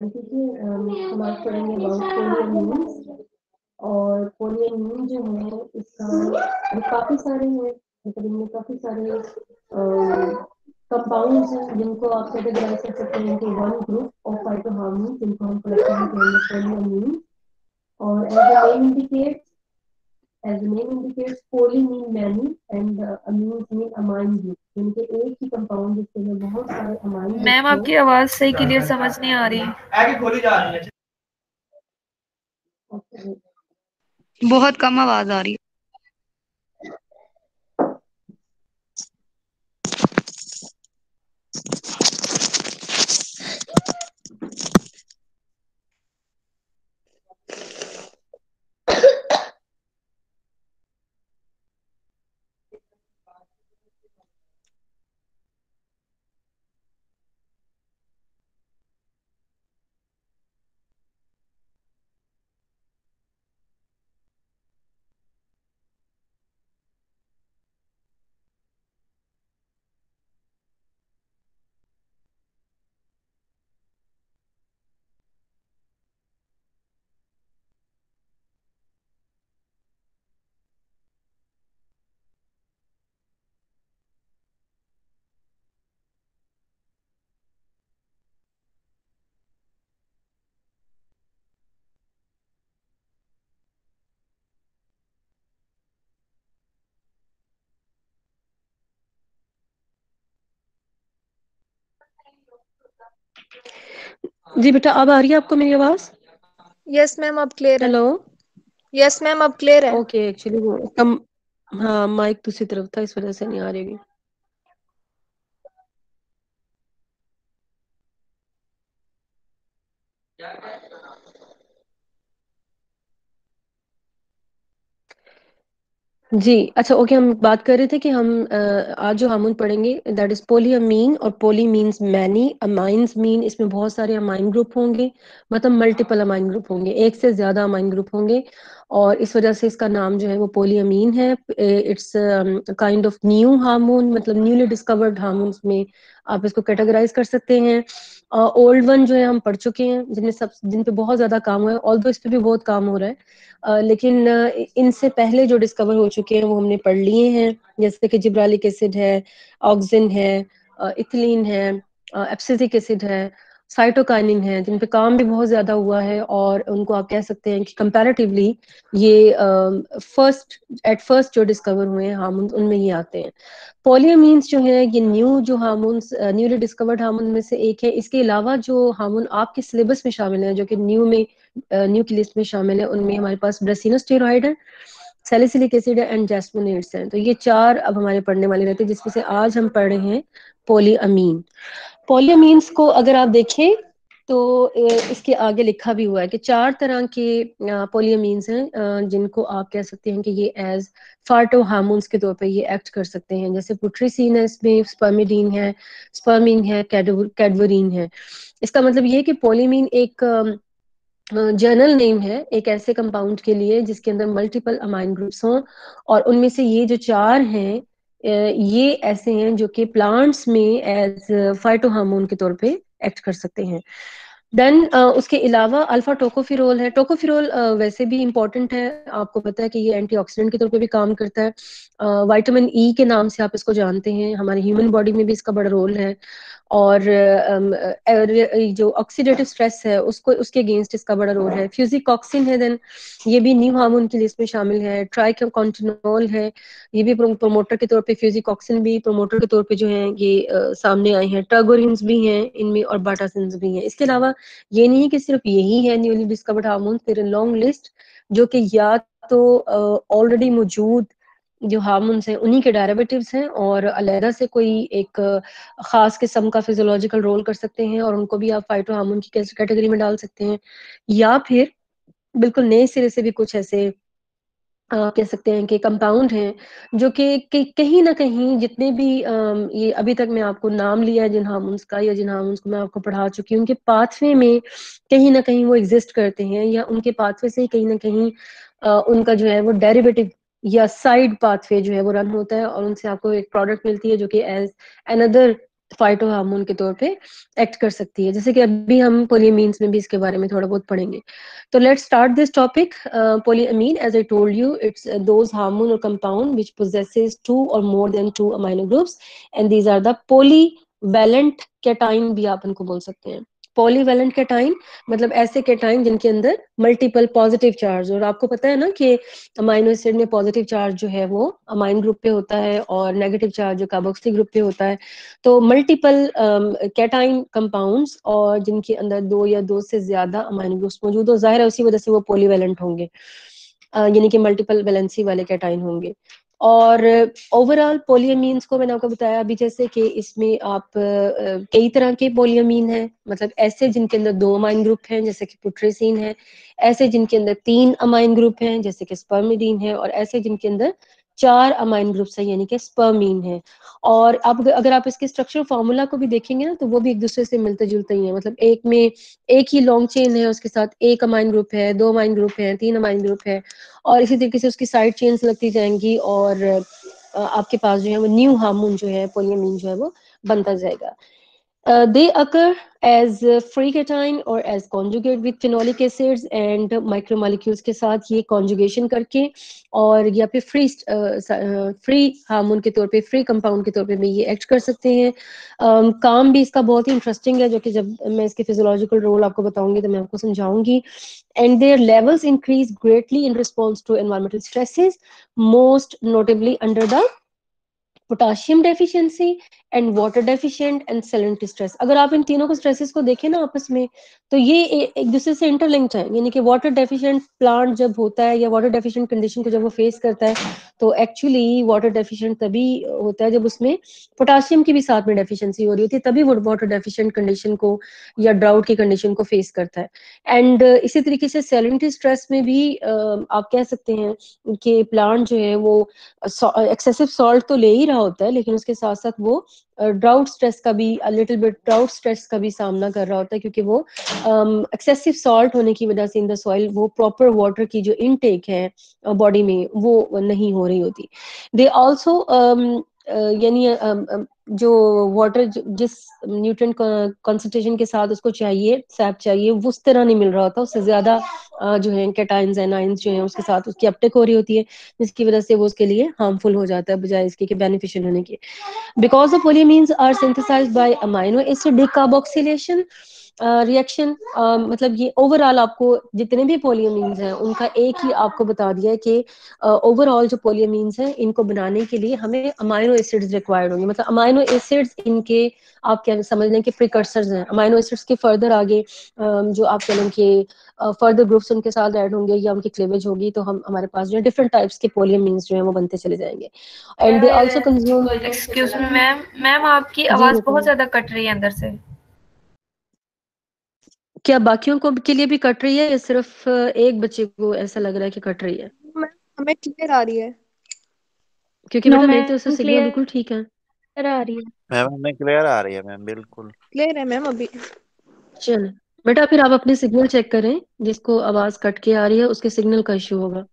देखिए हम about polyamines और पोलियमीन जो है इसका काफ़ी सारे हैं मतलब इनमें काफ़ी सारे कंपाउंड्स हैं जिनको आप कैटेगराइज कर सकते हैं कि वन ग्रुप ऑफ़ फाइटोहार्मोन्स जिनको हम कलेक्टिवली कहेंगे पोलियमीन और as the name indicates as the name indicates poly mean many and uh, amines mean amine इनके एक ही कंपाउंड जिसके में बहुत सारे अमाइन मैम आपकी आवाज़ सही क्लियर समझ नहीं आ रही। आगे खोली जा रही है। बहुत कम आवाज़ आ रही है। जी बेटा अब आ रही है आपको मेरी आवाज़? यस मैम अब क्लियर हेलो यस मैम अब क्लियर है। ओके एक्चुअली वो कम हाँ माइक दूसरी तरफ़ था इस वजह से नहीं आ रही जी अच्छा ओके हम बात कर रहे थे कि हम आज जो हार्मोन पढ़ेंगे दैट इज़ पोली अमीन और poly means many amines mean इसमें बहुत सारे अमाइन ग्रुप होंगे मतलब मल्टीपल अमाइन ग्रुप होंगे, एक से ज़्यादा अमाइन ग्रुप होंगे। और इस वजह से इसका नाम जो है वो पोलियमीन है। It's kind of new hormone मतलब न्यूली डिस्कवर्ड हार्मोन्स में आप इसको कैटेगराइज कर सकते हैं। ओल्ड uh, वन जो है हम पढ़ चुके हैं जिनमें सब जिन पे बहुत ज़्यादा काम हुआ है ऑल इस पे भी बहुत काम हो रहा है। uh, लेकिन uh, इनसे पहले जो डिस्कवर हो चुके हैं वो हमने पढ़ लिए हैं। जैसे कि जिब्रालिक एसिड है ऑक्सिन है इथिलीन है एप्सिथिक एसिड है साइटोकाइनिन है, जिन पे काम भी बहुत ज़्यादा हुआ है और उनको आप कह सकते हैं कि कंपैरेटिवली ये फ़र्स्ट एट फ़र्स्ट जो डिस्कवर हुए हैं हार्मोन्स उनमें ये आते हैं। पोलियमीन्स जो है, ये न्यू जो हार्मोन्स न्यूली डिस्कवर्ड हार्मोन में से एक है। इसके अलावा जो हार्मोन आपके सिलेबस में शामिल है, जो कि न्यू में न्यू की लिस्ट में शामिल है, उनमें हमारे पास ब्रेसिनोस्टेरॉइड है सेलिसिलिक एसिड एंड जैस्मोनेट्स हैं। तो ये चार अब हमारे पढ़ने वाले रहते हैं, जिसमें से आज हम पढ़ रहे हैं पोलियमीन पोलियमीन्स को अगर आप देखें तो इसके आगे लिखा भी हुआ है कि चार तरह के पोलियमीन्स हैं जिनको आप कह सकते हैं कि ये एज फार्टो हार्मोन्स के तौर पे ये एक्ट कर सकते हैं। जैसे पुट्रीसिन है इसमें स्पर्मिडीन है स्पर्मिन है कैडवरीन है। इसका मतलब ये है कि पोलियमीन एक जर्नल नेम है, एक ऐसे कंपाउंड के लिए जिसके अंदर मल्टीपल अमाइन ग्रुप्स हों, और उनमें से ये जो चार हैं ये ऐसे हैं जो कि प्लांट्स में एज फाइटो हार्मोन के तौर पे एक्ट कर सकते हैं। देन uh, उसके अलावा अल्फ़ा टोकोफिरोल है। टोकोफिरोल uh, वैसे भी इंपॉर्टेंट है। आपको पता है कि ये एंटीऑक्सीडेंट के तौर पे भी काम करता है। वाइटामिन uh, ई के नाम से आप इसको जानते हैं। हमारे ह्यूमन बॉडी में भी इसका बड़ा रोल है। और जो ऑक्सीडेटिव स्ट्रेस है उसको उसके अगेंस्ट इसका बड़ा रोल है। फ्यूजिकॉक्सिन है देन ये भी न्यू हार्मोन की लिस्ट में शामिल है। ट्राइकोकॉन्टिनोल है ये भी प्रोमोटर के तौर पे फ्यूजिकॉक्सिन भी प्रोमोटर के तौर पे जो है ये आ, सामने आए हैं। टर्गोरिन्स भी हैं इनमें और बाटासिन्स भी हैं। इसके अलावा ये नहीं है कि सिर्फ़ यही है न्यूली डिस्कवर्ड हार्मोन फिर लॉन्ग लिस्ट जो कि या तो ऑलरेडी मौजूद जो हार्मोन्स हैं उन्हीं के डेरिवेटिव्स हैं और अलहदा से कोई एक खास किस्म का फिजियोलॉजिकल रोल कर सकते हैं और उनको भी आप फाइटो हार्मोन की कैटेगरी में डाल सकते हैं। या फिर, बिल्कुल नए सिरे से भी कुछ ऐसे आप कह सकते हैं कि कंपाउंड हैं जो कि कहीं ना कहीं जितने भी ये अभी तक मैं आपको नाम लिया है जिन हार्मोन्स का या जिन हार्मोन्स को मैं आपको पढ़ा चुकी हूँ, उनके पाथवे में कहीं ना कहीं वो एग्जिस्ट करते हैं या उनके पाथवे से ही कहीं ना कहीं उनका जो है वो डेरिवेटिव या साइड पाथवे जो है वो रन होता है और उनसे आपको एक प्रोडक्ट मिलती है जो कि एज अनदर फाइटो हार्मोन के तौर पे एक्ट कर सकती है। जैसे कि अभी हम पोलियमीन्स में भी इसके बारे में थोड़ा बहुत पढ़ेंगे। तो let's start this topic polyamine as I told you it's those hormone और कंपाउंड विच पोजेसेस टू और more than two amino groups and these are the polyvalent cation भी आप इनको बोल सकते हैं। पॉलीवेलेंट कैटाइन मतलब ऐसे कैटाइन जिनके अंदर मल्टीपल पॉजिटिव चार्ज और आपको पता है ना कि अमाइनो एसिड में पॉजिटिव चार्ज जो है वो अमाइन ग्रुप पे होता है और नेगेटिव चार्ज जो कार्बोक्सी ग्रुप पे होता है। तो मल्टीपल कैटाइन कंपाउंड्स और जिनके अंदर दो या दो से ज़्यादा अमाइनो ग्रुप्स मौजूद हो, ज़ाहिर है उसी वजह से वो पॉलीवेलेंट होंगे। यानी कि मल्टीपल वैलेंसी वाले कैटाइन होंगे। और ओवरऑल पोलियमीन्स को मैंने आपको बताया अभी जैसे कि इसमें आप कई तरह के पोलियमीन हैं मतलब ऐसे जिनके अंदर दो अमाइन ग्रुप हैं, जैसे कि पुट्रेसिन है, ऐसे जिनके अंदर तीन अमाइन ग्रुप हैं, जैसे कि स्पर्मिडीन है, और ऐसे जिनके अंदर चार अमाइन ग्रुप्स है, यानी कि स्पर्मीन है। और अब अगर आप इसके स्ट्रक्चर फार्मूला को भी देखेंगे ना तो वो भी एक दूसरे से मिलते जुलते ही है। मतलब एक में एक ही लॉन्ग चेन है, उसके साथ एक अमाइन ग्रुप है, दो अमाइन ग्रुप है, तीन अमाइन ग्रुप है, और इसी तरीके से उसकी साइड चेन्स लगती जाएँगी, और आपके पास जो है वो न्यू हार्मोन जो है पोलियमीन जो है वो बनता जाएगा। Uh, they occur as uh, free cation or as conjugate with phenolic acids and micromolecules के साथ ये conjugation करके और या फिर फ्री फ्री हार्मोन के तौर पे फ्री कंपाउंड के तौर पे भी ये एक्ट कर सकते हैं um, काम भी इसका बहुत ही इंटरेस्टिंग है जो कि जब मैं इसके फिजियोलॉजिकल रोल आपको बताऊँगी तो मैं आपको समझाऊँगी and their levels increase greatly in response to environmental stresses most notably under the potassium deficiency and water deficient and saline stress. अगर आप इन तीनों को स्ट्रेसेस को देखें ना आपस में तो ये एक दूसरे से इंटरलिंक्ड है। यानी कि वाटर डेफिशिएंट प्लांट जब होता है या वाटर डेफिशिएंट कंडीशन को जब वो फेस करता है तो एक्चुअली वाटर डेफिशिएंट तभी होता है जब उसमें पोटाशियम की भी साथ में डेफिशिएंसी हो रही होती है, तभी वो वाटर डेफिशिएंट कंडीशन को या ड्राउट की कंडीशन को फेस करता है। एंड इसी तरीके से सेलेंटी स्ट्रेस में भी आप कह सकते हैं कि प्लांट जो है वो एक्सेसिव सॉल्ट तो ले ही रहा होता है लेकिन उसके साथ साथ वो ड्राउट स्ट्रेस का भी लिटिल बिट ड्राउट स्ट्रेस का भी सामना कर रहा होता है क्योंकि वो एक्सेसिव um, सॉल्ट होने की वजह से इन द सॉइल वो प्रॉपर वाटर की जो इनटेक है बॉडी में वो नहीं हो रही होती। दे ऑल्सो यानी जो वाटर जिस न्यूट्रन कंसंट्रेशन के साथ उसको चाहिए सैप चाहिए, वो उस तरह नहीं मिल रहा होता, उससे ज़्यादा जो है कैटाइंस एनाइंस जो है, उसके साथ उसकी अपटेक हो रही होती है, जिसकी वजह से वो उसके लिए हार्मफुल हो जाता है, बजाय इसके बेनिफिशियल होने के। Because the polyamines are synthesized by amino acid decarboxylation reaction uh, uh, मतलब ये ओवरऑल आपको जितने भी पोलियमीन्स हैं उनका एक ही आपको बता दिया है कि ओवरऑल uh, जो पोलियमीन्स हैं इनको बनाने के लिए हमें अमाइनो एसिड्स रिक्वायर्ड होंगे। मतलब अमाइनो एसिड्स इनके आप क्या समझ लें कि प्रिकर्सर्स हैं। अमाइनो एसिड्स के फर्दर आगे जो आप कह लें कि फर्दर ग्रुप्स उनके साथ ऐड होंगे या उनकी क्लेवेज होगी तो हम हमारे पास जो है डिफरेंट टाइप्स के पोलियमीन्स जो है वो बनते चले जाएँगे। And they also consume excuse me ma'am ma'am आपकी आवाज़ बहुत ज़्यादा कट रही है अंदर से। क्या बाकियों को के लिए भी कट रही है या सिर्फ़ एक बच्चे को ऐसा लग रहा है कि कट रही है? हमें क्लियर आ रही है। क्योंकि बेटा मेरी तरफ़ से सिग्नल बिल्कुल ठीक है। क्लियर आ रही है। मैम हमें क्लियर आ रही है मैम बिल्कुल। क्लियर है मैम अभी। चलो बेटा फिर आप अपने सिग्नल चेक करें जिसको आवाज़ कट के आ रही है उसके सिग्नल का इश्यू होगा।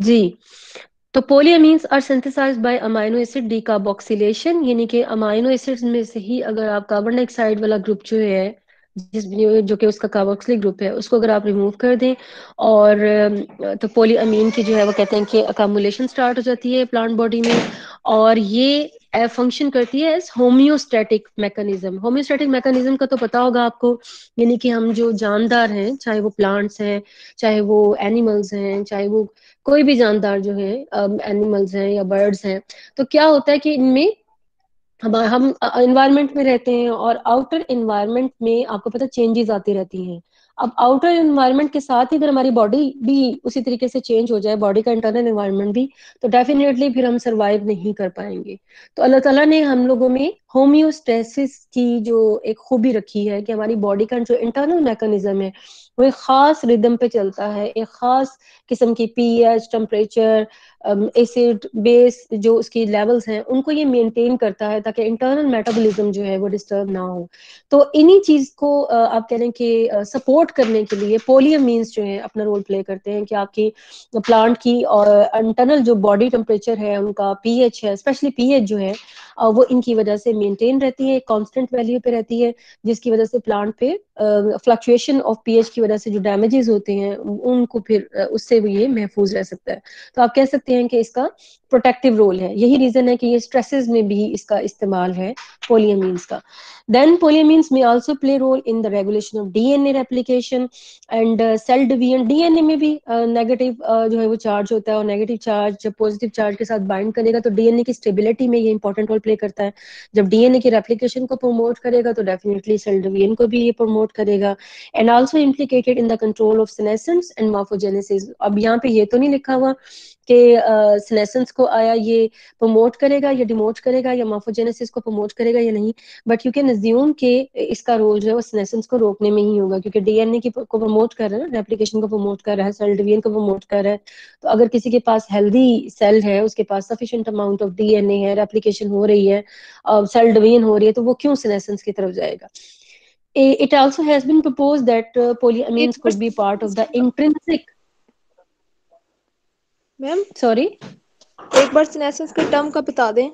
जी तो polyamines are synthesized by amino acid decarboxylation यानी कि अमाइनो एसिड्स में से ही अगर आप कार्बन डाइऑक्साइड वाला ग्रुप जो है, जिस जो कि उसका कार्बोक्सिलिक ग्रुप है, उसको अगर आप रिमूव कर दें और तो पोलीअमीन की जो है वो कहते हैं कि अकामुलेशन स्टार्ट हो जाती है प्लांट बॉडी में और ये फ़ंक्शन करती है as homeostatic mechanism homeostatic mechanism का तो पता होगा आपको, यानी कि हम जो जानदार हैं, चाहे वो प्लांट्स हैं, चाहे वो एनिमल्स हैं, चाहे वो कोई भी जानदार जो है एनिमल्स हैं या बर्ड्स हैं तो क्या होता है कि इनमें हम हम इन्वायरमेंट में रहते हैं और आउटर इन्वायरमेंट में आपको पता चेंजेस आती रहती हैं। अब आउटर इन्वायरमेंट के साथ ही अगर हमारी बॉडी भी उसी तरीके से चेंज हो जाए बॉडी का इंटरनल इन्वायरमेंट भी तो डेफिनेटली फिर हम सरवाइव नहीं कर पाएँगे। तो अल्लाह ताला ने हम लोगों में होम्योस्टेसिस की जो एक खूबी रखी है कि हमारी बॉडी का जो इंटरनल मैकेनिज्म है वो एक खास रिदम पे चलता है, एक खास किस्म की पीएच टेम्परेचर एसिड बेस जो उसकी लेवल्स हैं, उनको ये मेंटेन करता है ताकि इंटरनल मेटाबॉलिज्म जो है वो डिस्टर्ब ना हो। तो इन्हीं चीज़ को आप कह रहे हैं कि सपोर्ट करने के लिए पोलियमीन्स जो है अपना रोल प्ले करते हैं कि आपकी प्लांट की और इंटरनल जो बॉडी टेम्परेचर है, उनका पीएच है स्पेशली पीएच जो है वो इनकी वजह से मेंटेन रहती है कांस्टेंट वैल्यू पे रहती है, जिसकी वजह से प्लांट पे फ्लक्चुएशन ऑफ़ पीएच की वजह से जो डैमेजेस होते हैं, उनको फिर उससे भी ये महफूज रह सकता है। तो आप कह सकते हैं कि इसका प्रोटेक्टिव रोल है। यही रीजन है कि ये स्ट्रेसेस में भी इसका इस्तेमाल है पोलियमीन्स का। Then polyamines may also play role in the regulation of DNA replication and cell division DNA में भी नेगेटिव uh, uh, जो है वो चार्ज होता है और नेगेटिव चार्ज जब पॉजिटिव चार्ज के साथ बाइंड करेगा तो डीएनए की स्टेबिलिटी में ये इंपॉर्टेंट रोल प्ले करता है। जब डीएनए की रेप्लीकेशन को प्रमोट करेगा तो डेफिनेटली सेल डिवीज़न को भी ये प्रमोट करेगा। And also implicated in the control of senescence and morphogenesis अब यहाँ पे ये तो नहीं लिखा हुआ। कि सिनेसेंस को आया ये प्रमोट करेगा या डिमोट करेगा या माफोजेनेसिस को प्रमोट करेगा या नहीं? बट यू कैन अज्यूम कि इसका रोल जो है वो सिनेसेंस को रोकने में ही होगा क्योंकि डीएनए की को प्रमोट कर रहा है रेप्लिकेशन को प्रमोट कर रहा है सेल डिवीज़न को प्रमोट कर रहा है। तो अगर किसी के पास हेल्दी सेल है उसके पास सफिशियंट अमाउंट ऑफ़ डीएनए है रेप्लिकेशन हो रही है सेल डिवीज़न हो रही है तो वो क्यों सिनेसेंस की तरफ़ जाएगा? It also has been proposed that uh, polyamines could be part of the intrinsic ma'am sorry एक बार सिनेसिस के टर्म का बता दें।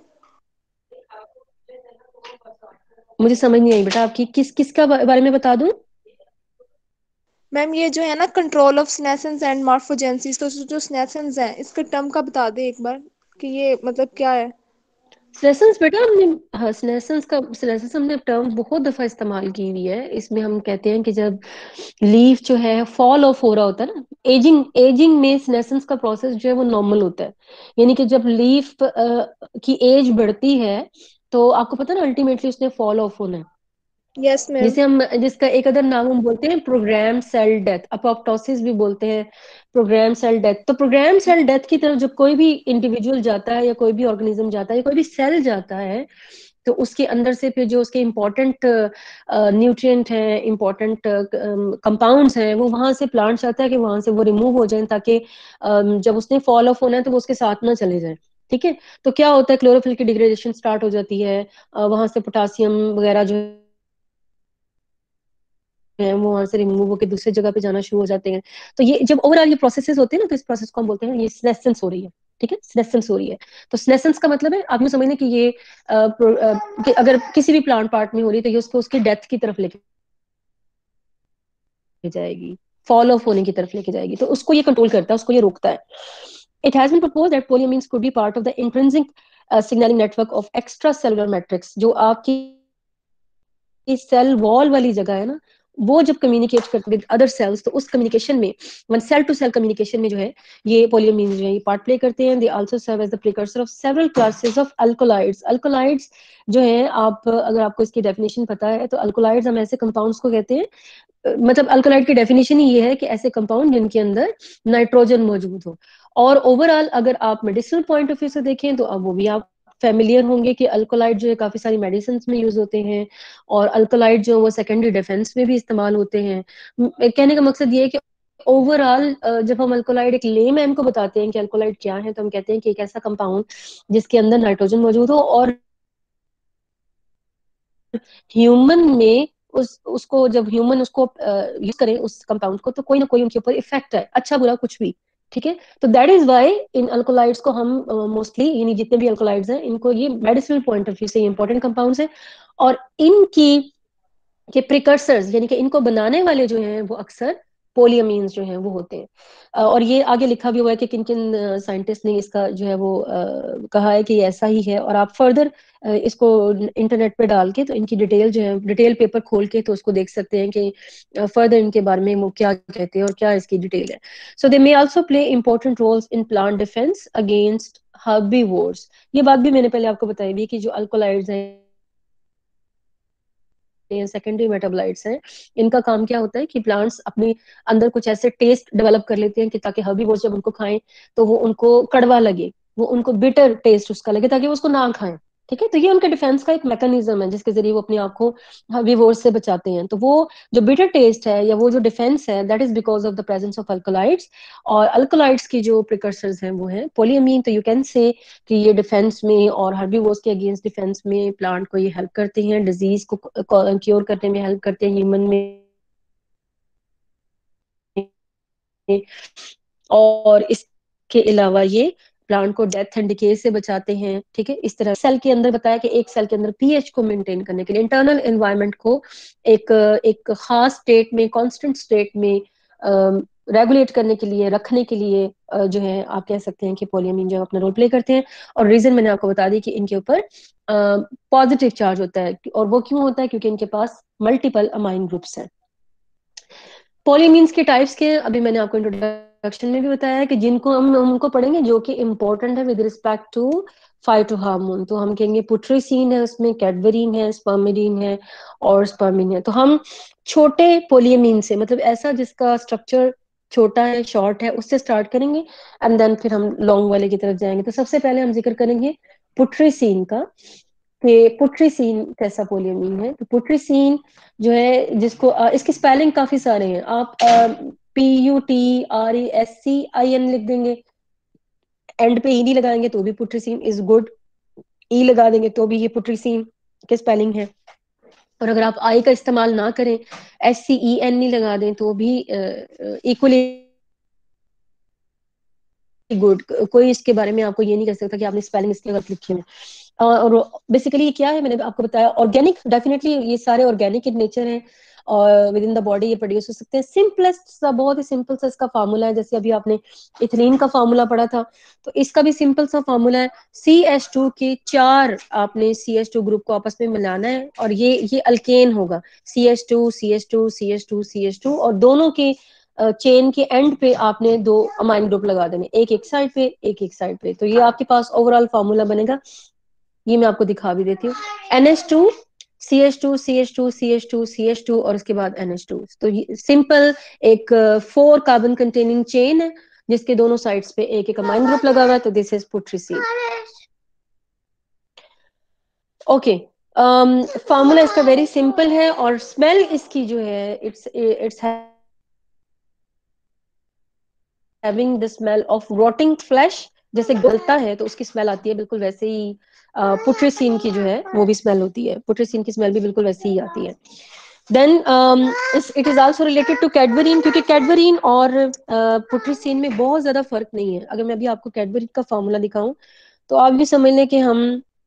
मुझे समझ नहीं आई बेटा आपकी किस किस का बारे में बता दूँ? मैम ये जो है ना control of senescence and morphogenesis तो जो स्नेसेंस है इसके टर्म का बता दें एक बार कि ये मतलब क्या है? स्नेसेंस बेटा हमने हाँ का स्नेसेंस हमने टर्म बहुत दफ़ा इस्तेमाल की हुई है। इसमें हम कहते हैं कि जब लीफ जो है फॉल ऑफ़ हो रहा होता है ना एजिंग एजिंग में स्नेसेंस का प्रोसेस जो है वो नॉर्मल होता है। यानी कि जब लीफ की एज बढ़ती है तो आपको पता है ना अल्टीमेटली उसने फॉल ऑफ़ होना है। यस मैम जिसे हम जिसका एक अदर नाम हम बोलते हैं प्रोग्राम सेल डेथ अपोप्टोसिस भी बोलते हैं। प्रोग्राम सेल डेथ तो प्रोग्राम सेल डेथ की तरफ़ जब कोई भी इंडिविजुअल जाता है या कोई भी ऑर्गेनिज्म जाता है या कोई भी सेल जाता है तो उसके अंदर से फिर जो उसके इम्पोर्टेंट न्यूट्रिएंट है इम्पोर्टेंट कंपाउंड्स हैं, वो वहाँ से प्लांट चाहता है कि वहाँ से वो रिमूव हो जाए ताकि जब उसने फॉल ऑफ़ होना है तो वो उसके साथ ना चले जाए। ठीक है? तो क्या होता है? क्लोरोफिल की डिग्रेडेशन स्टार्ट हो जाती है। वहाँ से पोटासियम वगैरह जो हैं वो वहाँ से रिमूव होकर दूसरी जगह पे जाना शुरू हो जाते हैं। तो ये जब ओवरऑल ये प्रोसेसेस होते हैं ना तो इस प्रोसेस को हम बोलते हैं ये स्नेसेंस हो रही है ठीक है? स्नेसेंस हो रही है। तो स्नेसेंस का मतलब है आप ये समझने कि ये आ, आ, कि अगर किसी भी प्लांट पार्ट में हो रही है तो ये उसको उसकी डेथ की तरफ़ लेके जाएगी फॉल ऑफ़ होने की तरफ़ लेके जाएगी। तो उसको ये कंट्रोल करता है उसको ये रोकता है। It has been propose that polyamines could be part of the intrinsic signalling network of extra cellular matrix जो आपकी सेल वॉल वाली जगह है ना वो जब कम्युनिकेट करते विद अदर सेल्स तो उस कम्युनिकेशन में one cell to cell communication में जो है, ये पोलियोमीन जो है, ये पार्ट प्ले करते हैं. They also serve as the precursor of several classes of alkaloids alkaloids जो है, आप, अगर आपको इसकी डेफिनेशन पता है तो अल्कोलाइड्स हम ऐसे कंपाउंड्स को कहते हैं. मतलब अल्कोलाइड की डेफिनेशन ही ये है कि ऐसे कंपाउंड जिनके अंदर नाइट्रोजन मौजूद हो. और ओवरऑल अगर आप मेडिसिनल पॉइंट ऑफ़ व्यू से देखें तो अब वो भी आप फेमिलियर होंगे कि अल्कोलाइड जो है काफ़ी सारी मेडिसिन में यूज़ होते हैं और अल्कोलाइड जो वो सेकेंडरी डिफेंस में भी इस्तेमाल होते हैं। कहने का मकसद ये है कि ओवरऑल जब हम अल्कोलाइड एक ले मैम को बताते हैं कि अल्कोलाइड क्या है तो हम कहते हैं कि एक ऐसा कंपाउंड जिसके अंदर नाइट्रोजन मौजूद हो और ह्यूमन में उस, उसको जब ह्यूमन उसको यूज़ करें उस कंपाउंड को तो कोई ना कोई उनके ऊपर इफ़ेक्ट है अच्छा बुरा कुछ भी। ठीक है? तो दैट इज़ वाई इन अल्कोलाइड्स को हम मोस्टली uh, यानी जितने भी अल्कोलाइड्स हैं इनको ये मेडिसिनल पॉइंट ऑफ़ व्यू से इंपॉर्टेंट कंपाउंड है। और इनकी के प्रिकर्सर्स यानी कि इनको बनाने वाले जो हैं वो अक्सर पोलियमीन्स जो हैं, वो होते हैं। और ये आगे लिखा भी हुआ है कि किन किन साइंटिस्ट ने इसका जो है वो कहा है कि ऐसा ही है। और आप फर्दर इसको इंटरनेट पे डाल के तो इनकी डिटेल जो है डिटेल पेपर खोल के तो उसको देख सकते हैं कि फर्दर इनके बारे में वो क्या कहते हैं और क्या इसकी डिटेल है। So they may also play important roles in plant defence against Harbi ये बात भी मैंने पहले आपको बताई भी कि जो अल्कोलाइड्स हैं सेकेंडरी मेटाबोलाइट्स हैं, इनका काम क्या होता है कि प्लांट्स अपनी अंदर कुछ ऐसे टेस्ट डेवलप कर लेते हैं कि ताकि हबी वो जब उनको खाएँ तो वो उनको कड़वा लगे, वो उनको बिटर टेस्ट उसका लगे, ताकि वो उसको ना खाएँ। ठीक है? तो ये उनके डिफेंस का एक मैकेनिज्म है, जिसके ज़रिए वो अपनी आप को हर्बीवोर्स से बचाते हैं। तो वो जो बिटर टेस्ट है या वो जो डिफेंस है that is because of the presence of alkaloids और अल्कोलाइड्स की जो प्रिकर्सर्स हैं, वो हैं पोलियमीन तो यू कैन से कि ये डिफेंस में और हर्बीवोर्स के अगेंस्ट डिफेंस में प्लांट को ये हेल्प करते हैं डिज़ीज़ को क्योर करने में हेल्प करते हैं ह्यूमन में। और इसके अलावा ये प्लांट को डेथ एंड डिके से बचाते हैं, ठीक है? इस तरह सेल के अंदर बताया कि एक सेल के अंदर पीएच को मेंटेन करने के लिए इंटरनल एनवायरनमेंट को एक एक खास स्टेट में कांस्टेंट स्टेट में रेगुलेट करने के लिए, रखने के लिए जो है, आप कह सकते हैं कि पोलियमिन जो अपना रोल प्ले करते हैं। और रीजन मैंने आपको बता दी कि इनके ऊपर पॉजिटिव चार्ज होता है, और वो क्यों होता है? क्योंकि इनके पास मल्टीपल अमाइन ग्रुप्स हैं। पॉलीमीन्स के टाइप्स के, अभी मैंने आपको इंट्रोडक्शन में भी बताया कि जिनको हम उनको पढ़ेंगे जो कि इम्पोर्टेंट है with respect to phytohormone तो हम कहेंगे पुट्रीसीन है, उसमें कैडबरीन है स्पर्मिडीन है और स्पर्मिन है। तो हम छोटे पोलियमीन से मतलब ऐसा जिसका स्ट्रक्चर छोटा है शॉर्ट है, उससे स्टार्ट करेंगे एंड देन फिर हम लॉन्ग वाले की तरफ़ जाएँगे। तो सबसे पहले हम ज़िक्र करेंगे पुट्रीसीन का कि पुट्रीसीन कैसा पोलियमीन है। तो पुट्रीसीन जो है, जिसको इसकी स्पेलिंग काफ़ी सारे हैं। आप P U T R E S C I N लिख देंगे। एंड पे ई डी लगाएँगे तो भी पुट्रीसीन इज़ गुड ई लगा देंगे तो भी ये पुट्रीसीन के स्पेलिंग है। और अगर आप आई का इस्तेमाल ना करें एस सी ई एन नहीं लगा दें तो भी इक्वली गुड कोई इसके बारे में आपको ये नहीं कह सकता कि आपने स्पेलिंग इसके गलत लिखे हैं। और बेसिकली ये क्या है? मैंने आपको बताया ऑर्गेनिक डेफिनेटली ये सारे ऑर्गेनिक इन नेचर हैं। और विद इन द बॉडी ये प्रोड्यूस हो सकते हैं। सिंपलेस्ट सा, बहुत ही सिंपल सा इसका फार्मूला है। जैसे अभी आपने इथिलीन का फार्मूला पढ़ा था तो इसका भी सिंपल सा फार्मूला है। सी एस टू के चार आपने सी एच टू ग्रुप को आपस में मिलाना है और ये ये अल्केन होगा। C S two C S two C S two C S two और दोनों के चेन के एंड पे आपने दो अमाइन ग्रुप लगा देने। एक एक साइड पे, एक एक साइड पे। तो ये आपके पास ओवरऑल फार्मूला बनेगा। ये मैं आपको दिखा भी देती हूँ। N H two C H two C H two C H two C H two C H two N H two तो सिंपल एक फोर कार्बन कंटेनिंग चेन है, जिसके दोनों साइड्स पे एक एक अमाइन ग्रुप लगा हुआ है तो this is putrescine okay formula इसका वेरी सिंपल है और स्मेल इसकी जो है it's it's having the smell of rotting flesh जैसे गलता है तो उसकी स्मेल आती है, बिल्कुल वैसे ही पुट्रेसिन की जो है, वो भी स्मेल होती है। पुट्रेसिन की स्मेल भी बिल्कुल वैसी ही आती है। Then it is also related to cadaverine क्योंकि कैडबरीन और पुट्रेसिन में बहुत ज़्यादा फ़र्क नहीं है। अगर मैं अभी आपको कैडबरीन का फॉर्मूला दिखाऊँ तो आप भी समझ लें कि हम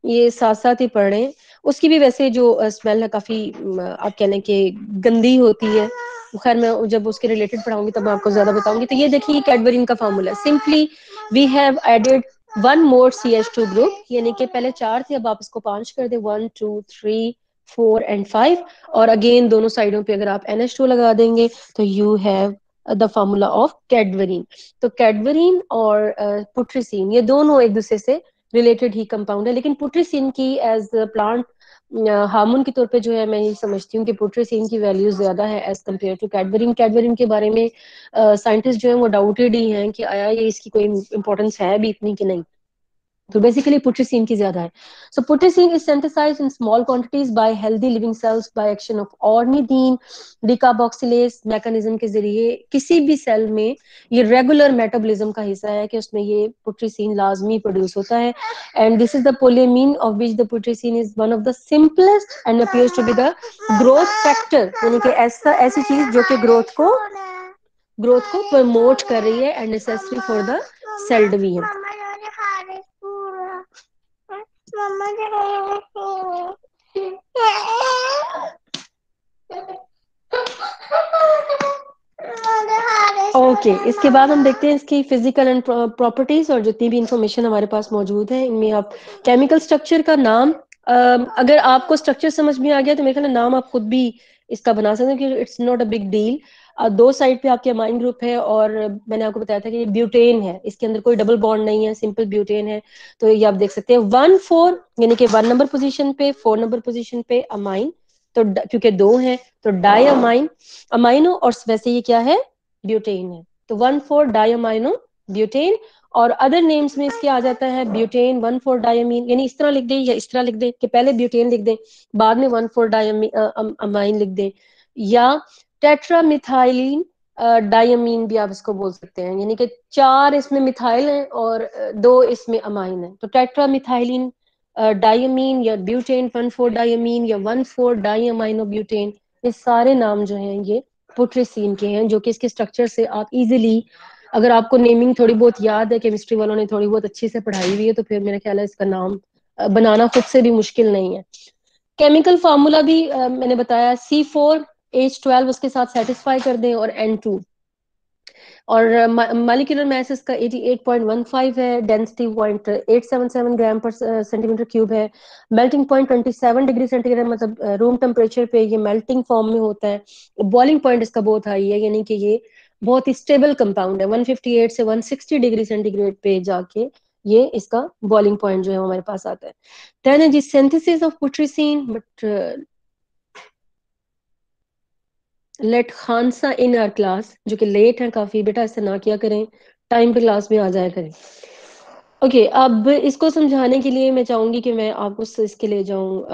ये साथ साथ ही पढ़ रहे हैं। उसकी भी वैसे जो स्मेल है काफ़ी आप कह लें कि गंदी होती है। खैर, मैं जब उसके रिलेटेड पढ़ाऊँगी तब मैं आपको ज़्यादा बताऊँगी। तो ये देखिए कैडबरीन का formula simply we have added one more C H two group यानी कि पहले चार थे, अब आप इसको पाँच कर दे। One two three four and five और अगेन दोनों साइडों पे अगर आप एन एच टू लगा देंगे तो you have the formula of cadaverine तो कैडवरीन और पुट्रिसिन ये दोनों एक दूसरे से रिलेटेड ही कंपाउंड है, लेकिन पुट्रिसिन की एज प्लांट हार्मोन के तौर पे जो है मैं ये समझती हूँ कि पोट्रेसिन की वैल्यू ज़्यादा है as compared to cadaverine. Cadaverine के बारे में साइंटिस्ट जो है वो डाउटेड ही हैं कि आया ये इसकी कोई इम्पोर्टेंस है भी इतनी कि नहीं। तो बेसिकली पुट्रिसिन की ज़्यादा है। So putrescine is synthesize in small quantities by healthy living cells by action of ornithine decarboxylase mechanism के ज़रिए। किसी भी सेल में ये रेगुलर मेटाबॉलिज्म का हिस्सा है कि उसमें ये पुट्रिसिन लाजमी प्रोड्यूस होता है। And this is the polyamine of which the putrescine is one of the simplest and appears to be the growth factor यानी कि ऐसा, ऐसी चीज़ जो कि ग्रोथ को ग्रोथ को प्रमोट कर रही है and necessary for the cell division okay okay, इसके बाद हम देखते हैं इसकी फ़िज़िकल एंड प्रॉपर्टीज़ और जितनी भी इंफॉर्मेशन हमारे पास मौजूद है इनमें आप केमिकल स्ट्रक्चर का नाम अगर आपको स्ट्रक्चर समझ में आ गया तो मेरे ख्याल नाम आप खुद भी इसका बना सकते हैं कि it's not a big deal दो साइड पे आपके अमाइन ग्रुप है और मैंने आपको बताया था कि ये ब्यूटेन है। इसके अंदर कोई डबल बॉन्ड नहीं है सिंपल ब्यूटेन है। तो ये आप देख सकते हैं। वन फोर यानी कि वन नंबर पोजीशन पे फोर नंबर पोजीशन पे अमाइन तो क्योंकि दो है तो डाई अमाइन अमाइनो और वैसे ये क्या है? ब्यूटेन है। तो one four die amino butane और अदर नेम्स में इसके आ जाता है ब्यूटेन वन फोर डायमीन यानी इस तरह लिख दें या इस तरह लिख दें कि पहले ब्यूटेन लिख दें, बाद में वन फोर डायमीन अमाइन लिख दें। या टेट्रामिथाइलिन डायमीन भी आप इसको बोल सकते हैं। यानी कि चार इसमें मिथाइल हैं और दो इसमें अमाइन है। तो टेट्रामिथाइलिन डायमीन या ब्यूटेन वन फोर डायमीन या वन फोर डाइमाइनो ब्यूटेन ये सारे नाम जो हैं ये पुट्रेसीन के हैं जो कि इसके स्ट्रक्चर से आप इजीली अगर आपको नेमिंग थोड़ी बहुत याद है केमिस्ट्री वालों ने थोड़ी बहुत अच्छी से पढ़ाई हुई है तो फिर मेरा ख्याल है इसका नाम बनाना खुद से भी मुश्किल नहीं है। केमिकल फार्मूला भी आ, मैंने बताया सी फोर एच ट्वेल्व उसके साथ सेटिस्फाई कर दें और एन टू और मालिकुलर मास इसका 88.15 है डेंसिटी पॉइंट 877 ग्राम पर सेंटीमीटर क्यूब है. मेल्टिंग पॉइंट 27 डिग्री सेंटीग्रेड मतलब रूम टेम्परेचर पे ये मेल्टिंग फॉर्म में होता है. बॉइलिंग पॉइंट इसका बहुत हाई है, यानी कि ये बहुत ही स्टेबल कंपाउंड है. 158 से 160 डिग्री सेंटीग्रेड पे जाके ये इसका बॉइलिंग पॉइंट जो है हमारे पास आता है. देन है जी synthesis of putrescine but let खानसा in our class जो कि लेट है काफ़ी बेटा ऐसा ना किया करें टाइम पे क्लास में आ जाया करें ओके okay, अब इसको समझाने के लिए मैं चाहूँगी कि मैं आपको इसके ले जाऊँ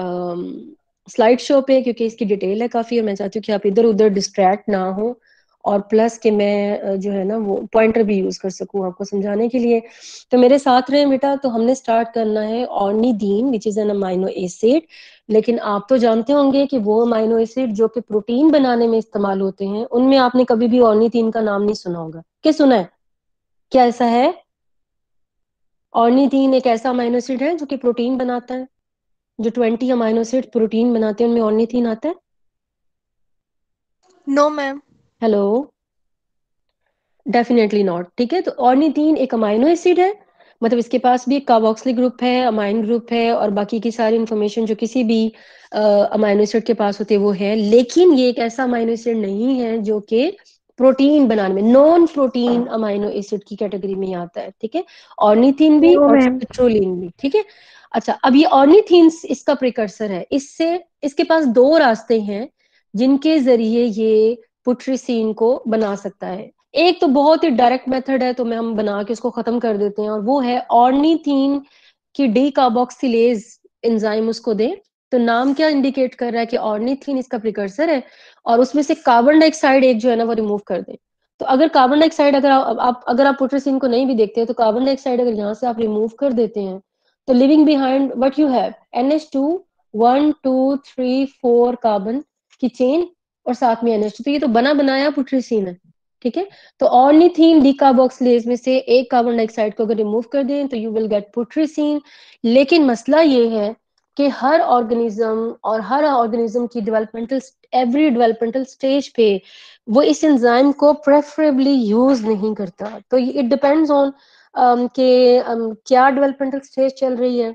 स्लाइड शो पे क्योंकि इसकी डिटेल है काफ़ी और मैं चाहती हूँ कि आप इधर उधर डिस्ट्रैक्ट ना हो और प्लस कि मैं जो है ना वो पॉइंटर भी यूज़ कर सकूँ आपको समझाने के लिए। तो मेरे साथ रहे बेटा तो हमने स्टार्ट करना है ornithine which is an amino acid लेकिन आप तो जानते होंगे कि वो अमाइनो एसिड जो कि प्रोटीन बनाने में इस्तेमाल होते हैं उनमें आपने कभी भी ऑर्निथीन का नाम नहीं सुना होगा। क्या सुना है? क्या ऐसा है? ऑर्निथीन एक ऐसा अमाइनो एसिड है जो कि प्रोटीन बनाता है। जो ट्वेंटी अमाइनो एसिड प्रोटीन बनाते हैं उनमें ऑर्निथीन आता है? No no, ma'am hello definitely not ठीक है? तो ऑर्निथीन एक अमाइनो एसिड है मतलब इसके पास भी एक कार्बोक्सिलिक ग्रुप है अमाइन ग्रुप है और बाकी की सारी इंफॉर्मेशन जो किसी भी अमाइनो एसिड के पास होती है वो है। लेकिन ये एक ऐसा अमाइनो एसिड नहीं है जो कि प्रोटीन बनाने में नॉन प्रोटीन अमाइनो एसिड की कैटेगरी में आता है ठीक है? ऑर्निथीन भी और पेट्रोलिन भी ठीक है? अच्छा अब ये ऑर्निथीन इसका प्रिकर्सर है। इससे इसके पास दो रास्ते हैं जिनके ज़रिए ये पुट्रिसीन को बना सकता है। एक तो बहुत ही डायरेक्ट मेथड है तो मैं हम बना के उसको खत्म कर देते हैं और वो है ऑर्निथीन की डी कार्बोक्सिलेज एंजाइम उसको दे। तो नाम क्या इंडिकेट कर रहा है कि ऑर्निथीन इसका प्रिकर्सर है और उसमें से कार्बन डाइऑक्साइड एक जो है ना वो रिमूव कर दे। तो अगर कार्बन डाइऑक्साइड अगर आप, आप अगर आप पुट्रिसिन को नहीं भी देखते हैं तो कार्बन डाइऑक्साइड अगर यहाँ से आप रिमूव कर देते हैं तो living behind what you have N H two one two three four carbon की चेन और साथ में एन तो ये तो बना बनाया पुट्रिसिन है ठीक है? तो ऑर्निथीन डीकार्बोक्सिलेज में से एक कार्बन डाइऑक्साइड को अगर रिमूव कर दें तो यू विल गेट पुट्रिसिन लेकिन मसला ये है कि हर ऑर्गेनिज्म और हर ऑर्गेनिज्म की डेवलपमेंटल एवरी डेवलपमेंटल स्टेज पे वो इस एंजाइम को प्रेफरेबली यूज़ नहीं करता। तो इट डिपेंड्स ऑन कि um, क्या डेवलपमेंटल स्टेज चल रही है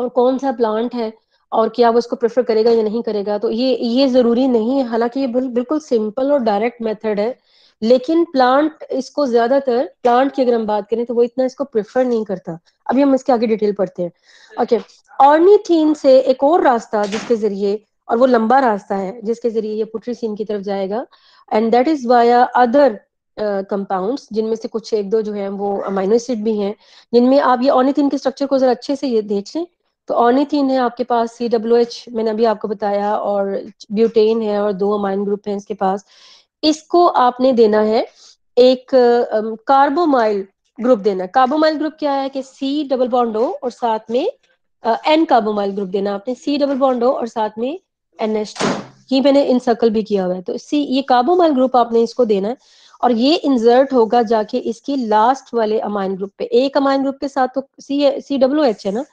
और कौन सा प्लांट है। और क्या वो इसको प्रेफर करेगा या नहीं करेगा तो ये ये ज़रूरी नहीं है। हालाँकि ये बिल्कुल सिंपल और डायरेक्ट मेथड है लेकिन प्लांट इसको ज़्यादातर प्लांट की अगर हम बात करें तो वो इतना इसको प्रेफर नहीं करता। अभी हम इसके आगे डिटेल पढ़ते हैं। ओके ऑर्निथीन से एक और रास्ता जिसके ज़रिए और वो लंबा रास्ता है जिसके ज़रिए ये पुट्रीसीन की तरफ़ जाएगा and that is via other compounds जिनमें से कुछ एक दो जो है वो अमाइनो एसिड भी हैं जिनमें आप ये ऑर्निथीन के स्ट्रक्चर को जरा अच्छे से ये देखें तो ऑर्निथीन है आपके पास सी डब्ल्यू एच मैंने अभी आपको बताया और ब्यूटेन है और दो अमाइन ग्रुप है इसके पास। इसको आपने देना है एक कार्बोमाइल ग्रुप देना कार्बोमाइल ग्रुप क्या है कि सी डबल बॉन्ड और साथ में एन कार्बोमाइल ग्रुप देना आपने। सी डबल बॉन्ड और साथ में एन एच टू ये मैंने इन सर्कल भी किया हुआ है। तो सी ये कार्बोमाइल ग्रुप आपने इसको देना है और ये इंसर्ट होगा जाके इसकी लास्ट वाले अमाइन ग्रुप पे। एक अमाइन ग्रुप के साथ तो सी सी डब्ल्यू एच है ना?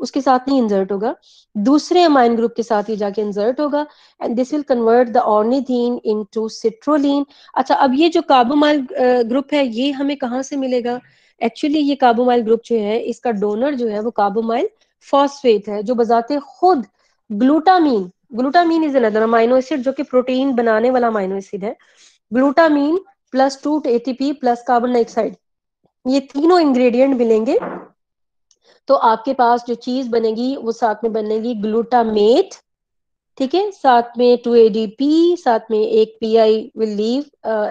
उसके साथ नहीं इंसर्ट होगा। दूसरे अमाइन ग्रुप के साथ ही जाके इंसर्ट होगा। And this will convert the ornithine into citrulline अच्छा अब ये जो कार्बोमाइल ग्रुप है, ये हमें कहाँ से मिलेगा? एक्चुअली ये कार्बोमाइल ग्रुप जो है, इसका डोनर जो है, वो कार्बोमाइल फॉस्फेट है, जो बजाते खुद glutamine glutamine is another amino acid जो कि प्रोटीन बनाने वाला अमाइनो एसिड है। Glutamine plus two ATP plus carbon dioxide ये तीनों इंग्रेडिएंट मिलेंगे। तो आपके पास जो चीज़ बनेगी, वो साथ में बनेगी ग्लूटामेट ठीक है? साथ में टू में एक पी साथ में एक P I will leave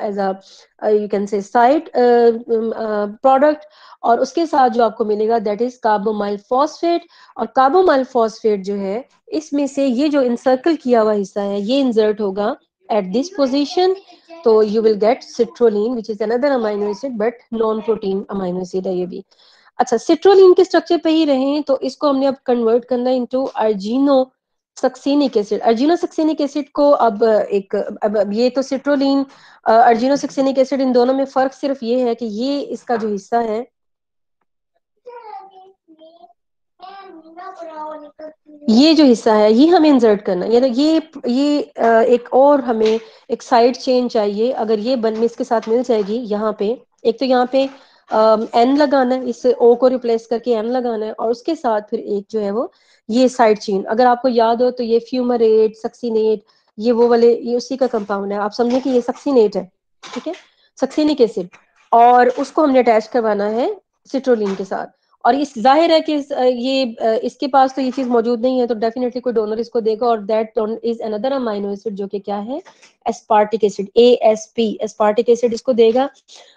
as a you can say side product और उसके साथ जो आपको मिलेगा दैट इज़ कार्बोमाइल फॉस्फेट और कार्बोमाइल फॉस्फेट जो है, इसमें से ये जो इंसर्कल किया हुआ हिस्सा है, ये इंसर्ट होगा एट दिस पोजिशन तो you will get citrulline which is another amino acid but non protein amino acid है ये भी। अच्छा सिट्रोलिन के स्ट्रक्चर पे ही रहे तो इसको हमने अब कन्वर्ट करना into argino succinic acid argino succinic acid को अब एक अब, ये तो सिट्रोलिन अर्जिनो सक्सीनिक एसिड इन दोनों में फ़र्क सिर्फ़ ये है कि ये इसका जो हिस्सा है ये जो हिस्सा है ये हमें इंसर्ट करना है। ये ये एक और हमें एक साइड चेन चाहिए। अगर ये बन में इसके साथ मिल जाएगी यहाँ पे एक तो यहाँ पे एन लगाना है इस ओ को रिप्लेस करके एन लगाना है, और उसके साथ फिर एक जो है वो ये साइड चेन अगर आपको याद हो तो ये फ्यूमरेट सक्सीनेट ये वो वाले, ये उसी का कंपाउंड है। आप समझें कि ये सक्सीनेट है, ठीक है? सक्सीनिक एसिड और उसको हमने अटैच करवाना है सिट्रोलिन के साथ। और इस, ज़ाहिर है कि ये इसके पास तो ये चीज़ मौजूद नहीं है तो डेफिनेटली कोई डोनर इसको देगा और that is another amino acid जो कि क्या है? Aspartic acid A S P aspartic acid इसको देगा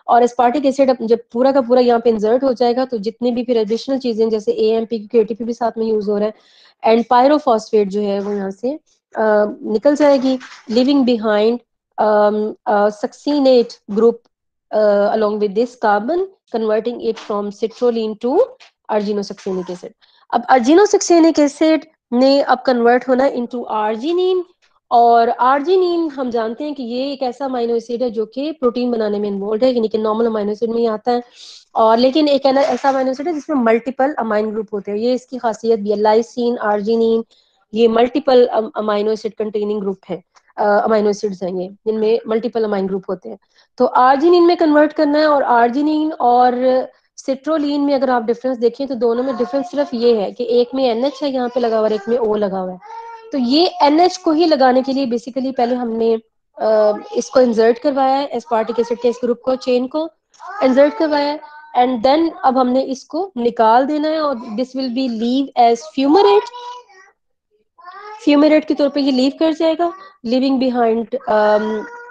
और एस्पार्टिक एसिड जब पूरा का पूरा यहाँ पे इंजर्ट हो जाएगा तो जितनी भी फिर एडिशनल चीज़ें जैसे ए एम पी क्योंकि एटीपी भी साथ में यूज़ हो रहा है एंड पायरोफॉस्फेट जो है वो यहाँ से निकल जाएगी living behind succinate group uh, along with this carbon converting it from citrulline to arginosuccinic acid. अब arginosuccinic acid ने अब कन्वर्ट होना इनटू आर्जिनिन और आर्जिनिन हम जानते हैं कि ये एक ऐसा अमाइनो एसिड है जो कि प्रोटीन बनाने में इन्वॉल्व है यानी कि नॉर्मल अमाइनो एसिड में ही आता है। और लेकिन एक ऐसा अमाइनो एसिड है जिसमें मल्टीपल अमाइन ग्रुप होते हैं। ये इसकी खासियत भी लाइसिन आर्जिनिन ये multiple amino acid containing group है। अमाइनो एसिड्स हैं ये, जिनमें मल्टीपल अमाइन ग्रुप होते हैं। तो आर्जिनिन में कन्वर्ट करना है और आर्जिनिन और सिट्रोलिन में अगर आप डिफरेंस देखें तो दोनों में डिफरेंस सिर्फ़ ये है कि एक में एनएच है, यहाँ पे लगा हुआ है एक में ओ लगा हुआ है। तो ये एनएच को ही लगाने के लिए बेसिकली पहले हमने इसको इंजर्ट करवाया है एस्पार्टिक एसिड के इस ग्रुप को चेन को इंसर्ट करवाया है। एंड देन अब हमने इसको निकाल देना है और this will be leave as fumarate fumarate के तौर पे ये लीव कर जाएगा। Living behind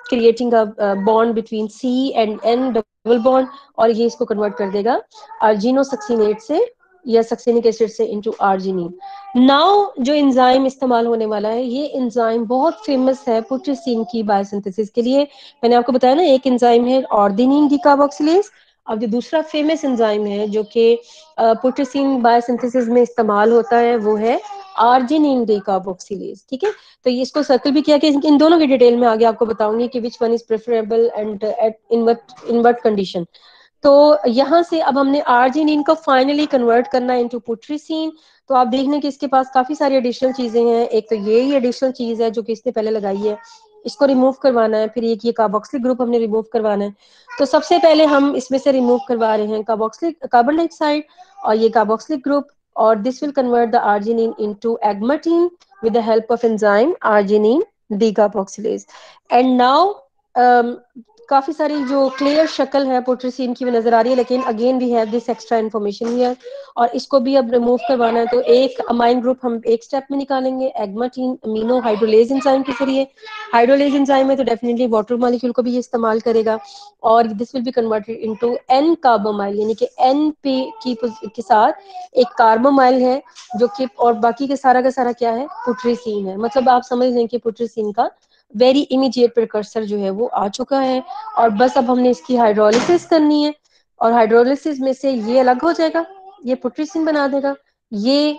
creating a bond between C and N double bond और ये इसको कन्वर्ट कर देगा अर्जिनो सक्सीनेट से या सक्सीनिक एसिड से इनटू आर्जिनिन नाउ जो एंजाइम इस्तेमाल होने वाला है, ये एंजाइम बहुत फ़ेमस है पुट्रिसिन की बायोसिंथेसिस के लिए। मैंने आपको बताया ना, एक एंजाइम है ऑर्डिनिन डिकार्बोक्सिलेज अब जो दूसरा फ़ेमस एंजाइम है जो कि पुट्रिसिन बायोसिंथेसिस में इस्तेमाल होता है, वो है आर्जिनिन डिकार्बोक्सिलेज ठीक है? तो ये इसको सर्कल भी किया कि इन दोनों की डिटेल में आगे आपको बताऊँगी कि which one is preferable and at invert invert condition तो यहाँ से अब हमने आर्जिनिन को फाइनली कन्वर्ट करना इनटू पुट्रिसिन तो आप देख लें कि इसके पास काफ़ी सारी एडिशनल चीज़ें हैं। एक तो ये ही एडिशनल चीज़ है जो कि इसने पहले लगाई है। इसको रिमूव करवाना है, फिर एक ये कार्बोक्सिलिक ग्रुप हमने रिमूव करवाना है। तो सबसे पहले हम इसमें से रिमूव करवा रहे हैं कार्बोक्सिलिक कार्बन डाइऑक्साइड और ये carboxylic group or this will convert the arginine into agmatine with the help of enzyme arginine decarboxylase. And now um, काफ़ी सारी जो क्लियर शक्ल है पोट्रिसिन की भी नज़र आ रही है, लेकिन again we have this extra information here और इसको भी अब रिमूव करवाना है तो एक अमाइन ग्रुप हम एक स्टेप में निकालेंगे एग्माटीन अमीनो हाइड्रोलेज एंजाइम के ज़रिए। हाइड्रोलेज इंजाइम में तो डेफिनेटली वाटर मॉलिक्यूल को भी ये इस्तेमाल करेगा, और this will be converted into N carbamoyl यानी कि एन पे की के साथ एक कार्बोमाइल है, जो कि, और बाकी के सारा का सारा क्या है? पुट्रिसिन है। मतलब आप समझ लें कि पुट्रिसिन का वेरी इमीडिएट प्रिकर्सर जो है वो आ चुका है। और बस अब हमने इसकी हाइड्रोलिसिस करनी है। और हाइड्रोलिसिस में से ये अलग हो जाएगा ये पुट्रिसिन बना देगा। ये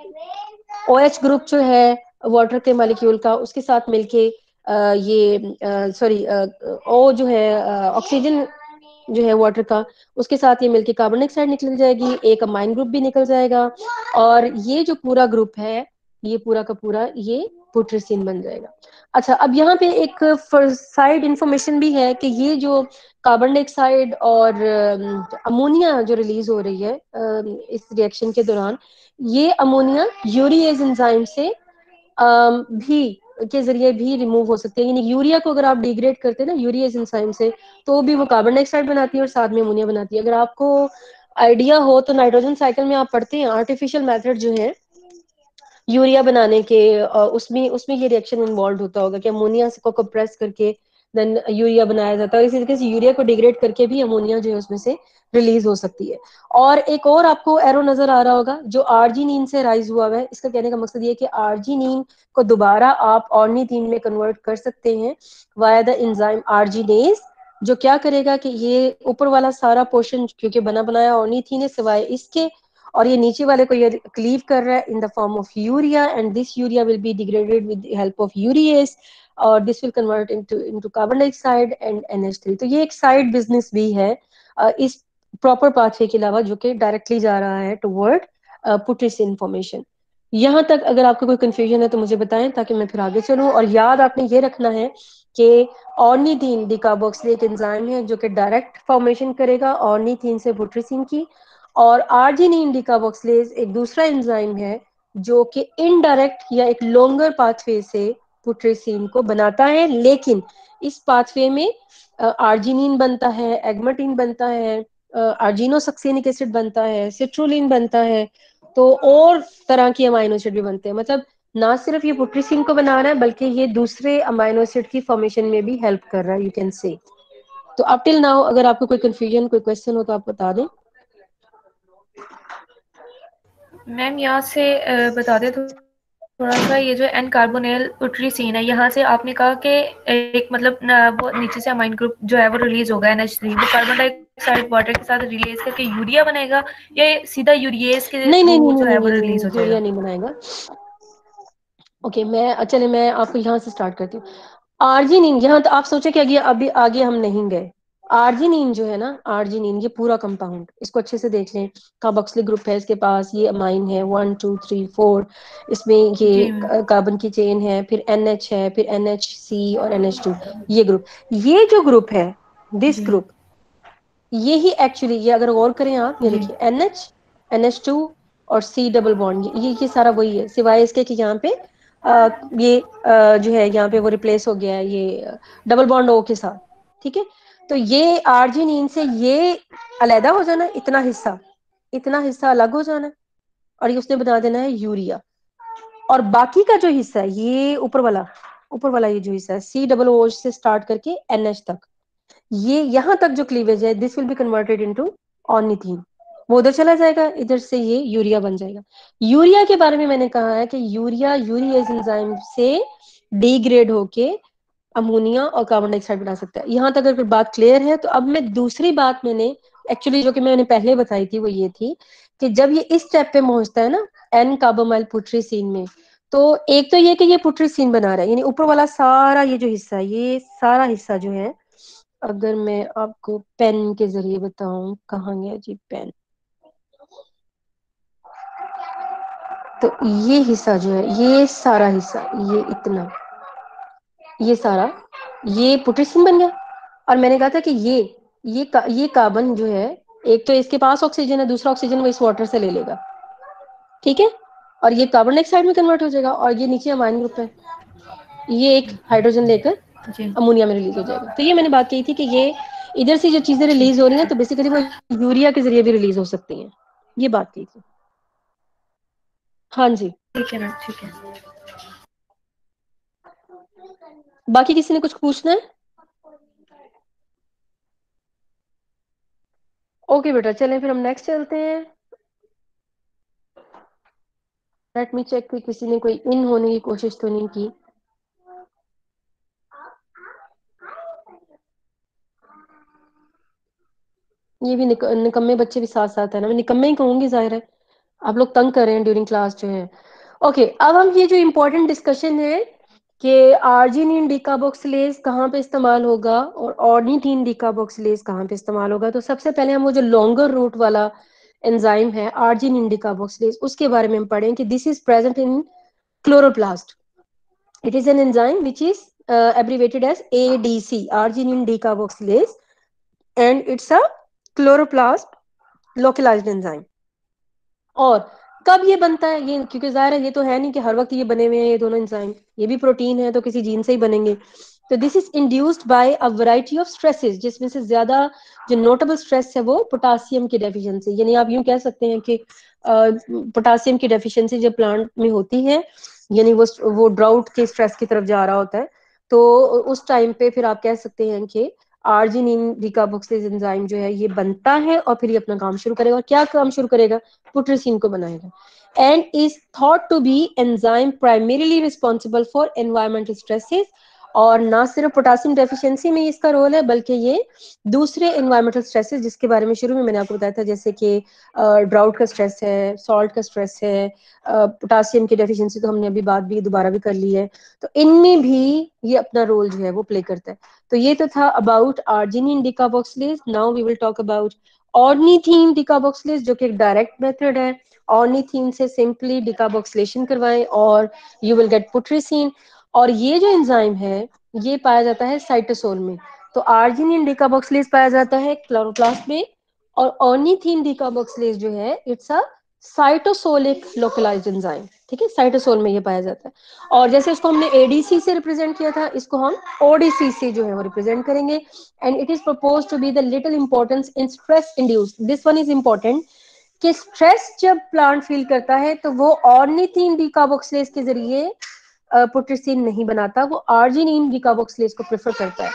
ओ OH ग्रुप जो है वाटर के मालिक्यूल का उसके साथ मिलके आ, ये सॉरी ओ जो है ऑक्सीजन जो है वाटर का उसके साथ ये मिलके कार्बन डाइऑक्साइड निकल जाएगी एक अमाइन ग्रुप भी निकल जाएगा। और ये जो पूरा ग्रुप है ये पूरा का पूरा ये पुट्रिसिन बन जाएगा। अच्छा अब यहाँ पे एक साइड इंफॉर्मेशन भी है कि ये जो कार्बन डाइऑक्साइड और अमोनिया जो रिलीज़ हो रही है इस रिएक्शन के दौरान, ये अमोनिया यूरिएज एंजाइम से भी, के ज़रिए भी रिमूव हो सकते हैं। यानी यूरिया को अगर आप डिग्रेड करते हैं ना यूरिएज एंजाइम से तो भी वो कार्बन डाइऑक्साइड बनाती है और साथ में अमोनिया बनाती है। अगर आपको आइडिया हो तो नाइट्रोजन साइकिल में आप पढ़ते हैं आर्टिफिशियल मेथड जो है यूरिया बनाने के उसमें उसमें ये रिएक्शन इन्वॉल्व होता होगा कि अमोनिया को कंप्रेस करके देन यूरिया बनाया जाता है इसी तरीके से यूरिया को डिग्रेड करके भी अमोनिया जो है उसमें से रिलीज़ हो सकती है। और एक और आपको एरो नज़र आ रहा होगा, जो आर्जिनिन से राइज हुआ है, इसका कहने का मकसद ये कि आर्जिनिन को दोबारा आप ऑर्निथीन में कन्वर्ट कर सकते हैं वाया द इंजाइम आर्जिनेज जो क्या करेगा कि ये ऊपर वाला सारा पोर्शन क्योंकि बना बनाया ऑर्निथीन है सिवाय इसके और ये नीचे वाले को ये क्लीव कर रहा है in the form of urea and this urea will be degraded with help of urease और this will convert into into carbon dioxide and NH3 तो ये एक साइड बिज़नेस भी है इस प्रॉपर पाथवे के अलावा जो कि डायरेक्टली जा रहा है टुवर्ड पुट इस इंफॉर्मेशन यहाँ तक अगर आपको कोई कंफ्यूजन है तो मुझे बताएँ ताकि मैं फिर आगे चलूँ। और याद आपने ये रखना है कि ऑर्निथीन डिकार्बोक्सिलेट एंजाइम है जो कि डायरेक्ट फॉर्मेशन करेगा ऑर्निथीन से बुट्रिसिन की और आर्जिनिन डिकार्बोक्सिलेज एक दूसरा एंजाइम है, जो कि इनडायरेक्ट या एक लॉन्गर पाथवे से पुट्रेसिन को बनाता है। लेकिन इस पाथवे में आर्जिनिन बनता है एगमेटिन बनता है आर्जिनोसक्सेनिक एसिड बनता है सिट्रोलिन बनता है तो और तरह की अमाइनो एसिड भी बनते हैं। मतलब ना सिर्फ़ ये पुट्रिसिन को बना रहा है, बल्कि ये दूसरे अमाइनो एसिड की फॉर्मेशन में भी हेल्प कर रहा है यू कैन से तो अब टिल नाउ अगर आपको कोई कंफ्यूजन कोई क्वेश्चन हो तो आप बता दें। मैम यहाँ से बता दे तो थोड़ा सा ये जो एन कार्बोनेल उटरी सीन है यहाँ से आपने कहा कि एक मतलब वो नीचे से अमाइन ग्रुप जो है वो रिलीज़ होगा एन एच थ्री वो कार्बन डाइऑक्साइड वाटर के साथ रिलीज़ करके यूरिया बनेगा या सीधा यूरियस के नहीं नहीं नहीं जो है वो रिलीज़ हो जाएगा? नहीं बनाएगा। ओके मैं चले मैं आपको यहाँ से स्टार्ट करती हूँ। आर्जिनिन यहाँ तो आप सोचे कि आगे अभी आगे हम नहीं गए। आर्जिनिन जो है ना आर्जिनिन ये पूरा कंपाउंड इसको अच्छे से देख लें। कार्बोक्सिलिक ग्रुप है इसके पास ये अमाइन है वन टू थ्री फोर इसमें ये कार्बन की चेन है फिर एन एच है फिर एन एच सी और एन एच टू ये ग्रुप ये जो ग्रुप है दिस ग्रुप ये ही एक्चुअली ये अगर गौर करें आप ये देखिए N H N H two और सी डबल बॉन्ड ये ये सारा वही है। सिवाय इसके कि यहाँ पे आ, ये आ, जो है यहाँ पे वो रिप्लेस हो गया है ये डबल बॉन्ड ओ के साथ ठीक है? तो ये आर्जिनिन से ये अलहदा हो जाना, इतना हिस्सा इतना हिस्सा अलग हो जाना और ये उसने बना देना है यूरिया। और बाकी का जो हिस्सा है, ये ऊपर वाला ऊपर वाला ये जो हिस्सा है सी डबल ओ से स्टार्ट करके एन एच तक, ये यहाँ तक जो क्लीवेज है this will be converted into ornithine वो उधर चला जाएगा, इधर से ये यूरिया बन जाएगा। यूरिया के बारे में मैंने कहा है कि यूरिया यूरिया एंजाइम से डिग्रेड होके अमोनिया और कार्बन डाइऑक्साइड बना सकता है। यहाँ तक अगर बात क्लियर है तो अब मैं दूसरी बात मैंने एक्चुअली जो कि मैंने पहले बताई थी, वो ये थी कि जब ये इस स्टेप पे पहुँचता है ना एन कार्बोमाइल पुट्री सीन में तो एक तो ये कि ये पुट्री सीन बना रहा है, यानी ऊपर वाला सारा ये जो हिस्सा, ये सारा हिस्सा जो है, अगर मैं आपको पेन के ज़रिए बताऊँ, कहाँ गया जी पेन तो ये हिस्सा जो है, ये सारा हिस्सा, ये इतना। ये सारा ये पोटेशियम बन गया। और मैंने कहा था कि ये ये का, ये कार्बन जो है एक तो इसके पास ऑक्सीजन है दूसरा ऑक्सीजन वो इस वाटर से ले लेगा। ठीक है? और ये कार्बन डाइऑक्साइड में कन्वर्ट हो जाएगा और ये नीचे अमाइन ग्रुप है। ये एक हाइड्रोजन लेकर अमोनिया में रिलीज़ हो जाएगा। तो ये मैंने बात कही थी कि ये इधर से जो चीज़ें रिलीज़ हो रही हैं तो बेसिकली वो यूरिया के ज़रिए भी रिलीज़ हो सकती हैं। ये बात की थी। हाँ जी। ठीक है ठीक है। बाकी किसी ने कुछ पूछना है? ओके बेटा चलें फिर हम नेक्स्ट चलते हैं। लेट मी चेक कि किसी ने कोई इन होने की कोशिश तो नहीं की। ये भी निक, निकम्मे बच्चे भी साथ साथ है ना। मैं निकम्मे ही कहूँगी ज़ाहिर है। आप लोग तंग कर रहे हैं ड्यूरिंग क्लास जो है। ओके okay, अब हम ये जो इम्पोर्टेंट डिस्कशन है कि आर्जिनिन डिकाबोक्सिलेज कहाँ पे इस्तेमाल होगा और ऑर्निथीन डिकाबोक्सिलेज कहाँ पे इस्तेमाल होगा? तो सबसे पहले हम वो जो लॉन्गर रूट वाला एंजाइम है आर्जिनिन डिकाबोक्सिलेज उसके बारे में हम पढ़ें कि this is present in chloroplast it is an enzyme which is abbreviated as ADC arginine decarboxylase and it's a chloroplast localized enzyme. और कब ये बनता है? ये क्योंकि ज़ाहिर है, ये तो है नहीं कि हर वक्त ये बने हुए हैं, ये दोनों एंजाइम ये भी प्रोटीन है तो किसी जीन से ही बनेंगे। तो this is induced by a variety of stresses जिसमें से ज़्यादा जो नोटेबल स्ट्रेस है वो पोटासियम की डेफिशिएंसी यानी आप यूँ कह सकते हैं कि पोटासियम की डेफिशिएंसी जब प्लांट में होती है, यानी वो वो ड्राउट के स्ट्रेस की तरफ़ जा रहा होता है तो उस टाइम पे फिर आप कह सकते हैं कि आर्जिनिन रिकाबोक्सिस एंजाइम जो है, ये बनता है और फिर ये अपना काम शुरू करेगा। और क्या काम शुरू करेगा? पुट्रेसिन को बनाएगा। And is thought to be enzyme primarily responsible for environmental stresses और ना सिर्फ़ पोटासियम डेफिशिएंसी में इसका रोल है, बल्कि ये दूसरे इन्वायरमेंटल स्ट्रेसेस जिसके बारे में शुरू में मैंने आपको बताया था, जैसे कि ड्राउट का स्ट्रेस है सॉल्ट का स्ट्रेस है पोटासियम की डेफिशिएंसी तो हमने अभी बात भी, दोबारा भी कर ली है। तो इनमें भी ये अपना रोल जो है वो प्ले करता है। तो ये तो था about arginine decarboxylase now we will talk about ornithine decarboxylase जो कि एक डायरेक्ट मेथड है। ऑर्निथीन से सिंपली डिकाबोक्सिलेशन करवाएँ और यू विल गेट पुट्रीसिन और ये जो एंजाइम है, ये पाया जाता है साइटोसोल में। तो आर्जिनिन डिकाबोक्सिलेज पाया जाता है क्लोरोप्लास्ट में और ऑर्निथीन डिकाबोक्सिलेज जो है it's a cytosolic localized enzyme ठीक है? साइटोसोल में ये पाया जाता है। और जैसे इसको हमने एडीसी से रिप्रेजेंट किया था, इसको हम ओडीसी से जो है वो रिप्रेजेंट करेंगे। And it is propose to be the little importance in stress induce this one is important कि स्ट्रेस जब प्लांट फील करता है तो वो ऑर्निथीन डिकाबोक्सिलेज के ज़रिए पोट्रिसिन नहीं बनाता, वो आर्जिनिन डिकाबोक्सिलेज को प्रेफर करता है,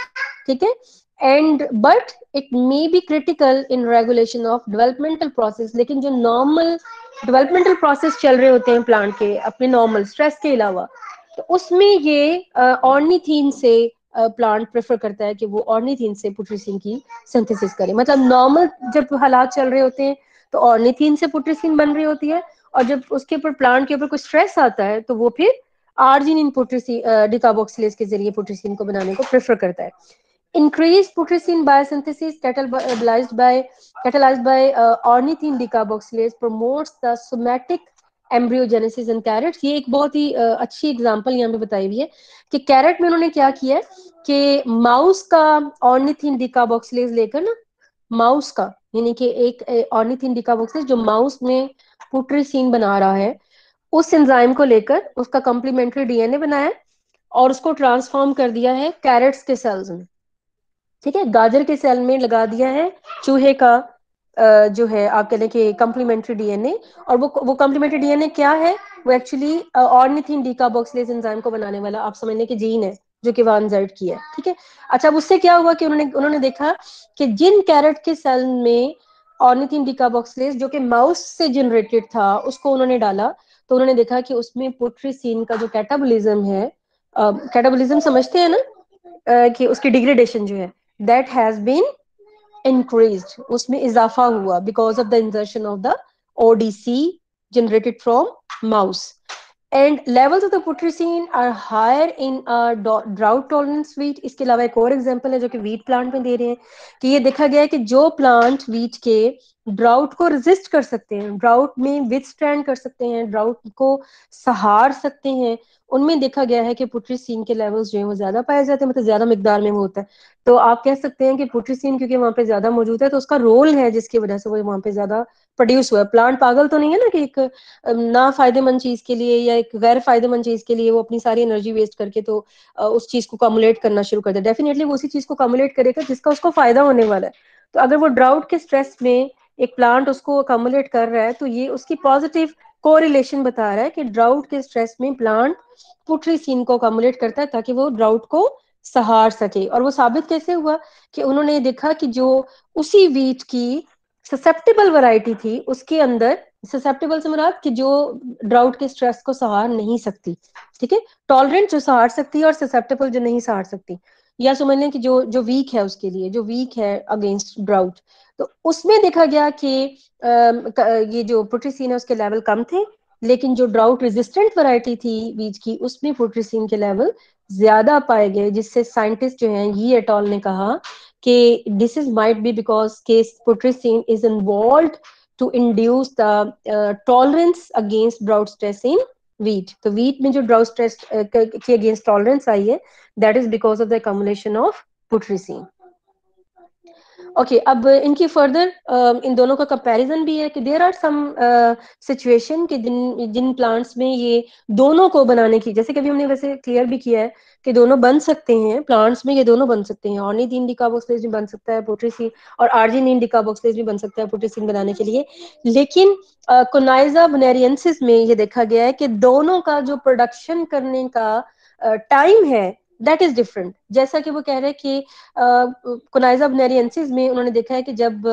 ठीक है? And but it may be critical in regulation of developmental process लेकिन जो नॉर्मल डेवलपमेंटल प्रोसेस चल रहे होते हैं प्लांट के, अपने नॉर्मल स्ट्रेस के अलावा तो उसमें ये ऑर्निथीन से प्लांट प्रेफर करता है कि वो ऑर्निथीन से पुट्रिसिन की सिंथेसिस करे। मतलब नॉर्मल जब हालात चल रहे होते हैं तो ऑर्निथीन से पुट्रिसिन बन रही होती है, और जब उसके ऊपर प्लांट के ऊपर कोई स्ट्रेस आता है तो वो फिर आर्जिनिन पुट्रिसिन डिकाबोक्सिलेज के ज़रिए पुट्रिसिन को बनाने को प्रेफर करता है। Increased putrescine biosynthesis catalyzed by catalyzed by uh, ornithine decarboxylase promotes the embryogenesis in carrot ये एक बहुत ही uh, अच्छी एग्जांपल यहाँ पे बताई हुई है कि कैरेट में उन्होंने क्या किया है कि माउस का ऑर्निथिन डिकाबोक्सिलेज लेकर ना माउस का यानी कि एक ऑर्निथिन डिकाबोक्सिलेज जो माउस में पुट्रिसिन बना रहा है उस एंजाइम को लेकर उसका कॉम्प्लीमेंट्री डीएनए बनाया और उसको ट्रांसफॉर्म कर दिया है कैरेट्स के सेल्स में। ठीक है? गाजर के सेल में लगा दिया है चूहे का जो है, आप कह लें कि कॉम्प्लीमेंट्री डीएनए और वो वो कॉम्प्लीमेंट्री डीएनए क्या है? वो एक्चुअली ऑर्निथिन डीकाबोक्सिलेज एंजाइम को बनाने वाला, आप समझने के जीन है, जो कि वन जेड की है। ठीक है? अच्छा उससे क्या हुआ कि उन्होंने उन्होंने देखा कि जिन कैरेट के सेल में ऑर्निथिन डीकाबोक्सिलेज जो कि माउस से जनरेटेड था, उसको उन्होंने डाला तो उन्होंने देखा कि उसमें पोट्री सीन का जो कैटाबोलिज्म है कैटाबोलिज्म uh, समझते हैं ना uh, कि उसकी डिग्रेडेशन जो है दैट हैज़ बीन इंक्रीज उसमें इजाफा हुआ because of the insertion of the ODC generated from mouse and levels of the putrescine are higher in drought tolerance wheat इसके अलावा एक और एग्ज़ाम्पल है जो कि वीट प्लांट में दे रहे हैं कि ये देखा गया है कि जो प्लांट वीट के ड्राउट को रेजिस्ट कर सकते हैं ड्राउट में विथ स्टैंड कर सकते हैं ड्राउट को सहार सकते हैं उनमें देखा गया है कि पुट्रीसिन के लेवल्स जो है वो ज़्यादा पाए जाते हैं मतलब ज़्यादा मिकदार में वो होता है। तो आप कह सकते हैं कि पुट्रीसिन क्योंकि वहाँ पे ज़्यादा मौजूद है तो उसका रोल है जिसकी वजह से वो वहाँ पे ज़्यादा प्रोड्यूस हुआ है। प्लांट पागल तो नहीं है ना कि एक ना फ़ायदेमंद चीज़ के लिए या एक गैर फ़ायदेमंद चीज़ के लिए वो अपनी सारी एनर्जी वेस्ट करके तो उस चीज़ को कमुलेट करना शुरू कर दे। डेफिनेटली वो उसी चीज़ को कमुलेट करेगा जिसका उसको फ़ायदा होने वाला है। तो अगर वो ड्राउट के स्ट्रेस में एक प्लांट उसको अकोमोलेट कर रहा है तो ये उसकी पॉजिटिव कोरिलेशन बता रहा है कि ड्राउट के स्ट्रेस में प्लांट पुट्री सीन को अकोमोलेट करता है ताकि वो ड्राउट को सहार सके। और वो साबित कैसे हुआ कि उन्होंने देखा कि जो उसी वीट की ससेप्टेबल वैरायटी थी, उसके अंदर ससेप्टेबल से मुराद कि जो ड्राउट के स्ट्रेस को सहार नहीं सकती, ठीक है? टॉलरेंट जो सहार सकती है और ससेप्टेबल जो नहीं सहार सकती। या समझ लें कि जो जो वीक है उसके लिए, जो वीक है अगेंस्ट ड्राउट तो उसमें देखा गया कि ये जो प्रोटीसिन है, उसके लेवल कम थे, लेकिन जो ड्राउट रेजिस्टेंट वैरायटी थी बीज की, उसमें प्रोटीसिन के लेवल ज़्यादा पाए गए, जिससे साइंटिस्ट जो हैं ये एटॉल ने कहा कि this is might be because case putrescine is involve to induce the tolerance against drought stress in wheat तो वीट में जो ड्राउट स्ट्रेस के अगेंस्ट टॉलरेंस आई है that is because of the accumulation of putrescine okay okay, अब इनकी further uh, इन दोनों का कंपैरिजन भी है कि देर आर सम सिचुएशन कि जिन जिन प्लांट्स में ये दोनों को बनाने की जैसे कभी हमने वैसे क्लियर भी किया है कि दोनों बन सकते हैं प्लांट्स में ये दोनों बन सकते हैं ऑर्निथीन डिकाबोक्सिलेज भी बन सकता है पोट्रीसिन और आर्जिनिन डिकाबोक्सिलेज भी बन सकता है पोट्रीसिन बनाने के लिए। लेकिन कोनाइजा uh, बुनेरियंसिस में ये देखा गया है कि दोनों का जो प्रोडक्शन करने का टाइम uh, है दैट इज़ डिफरेंट जैसा कि वो कह रहे हैं कि कोनाइजा बनेरियंसिस में उन्होंने देखा है कि जब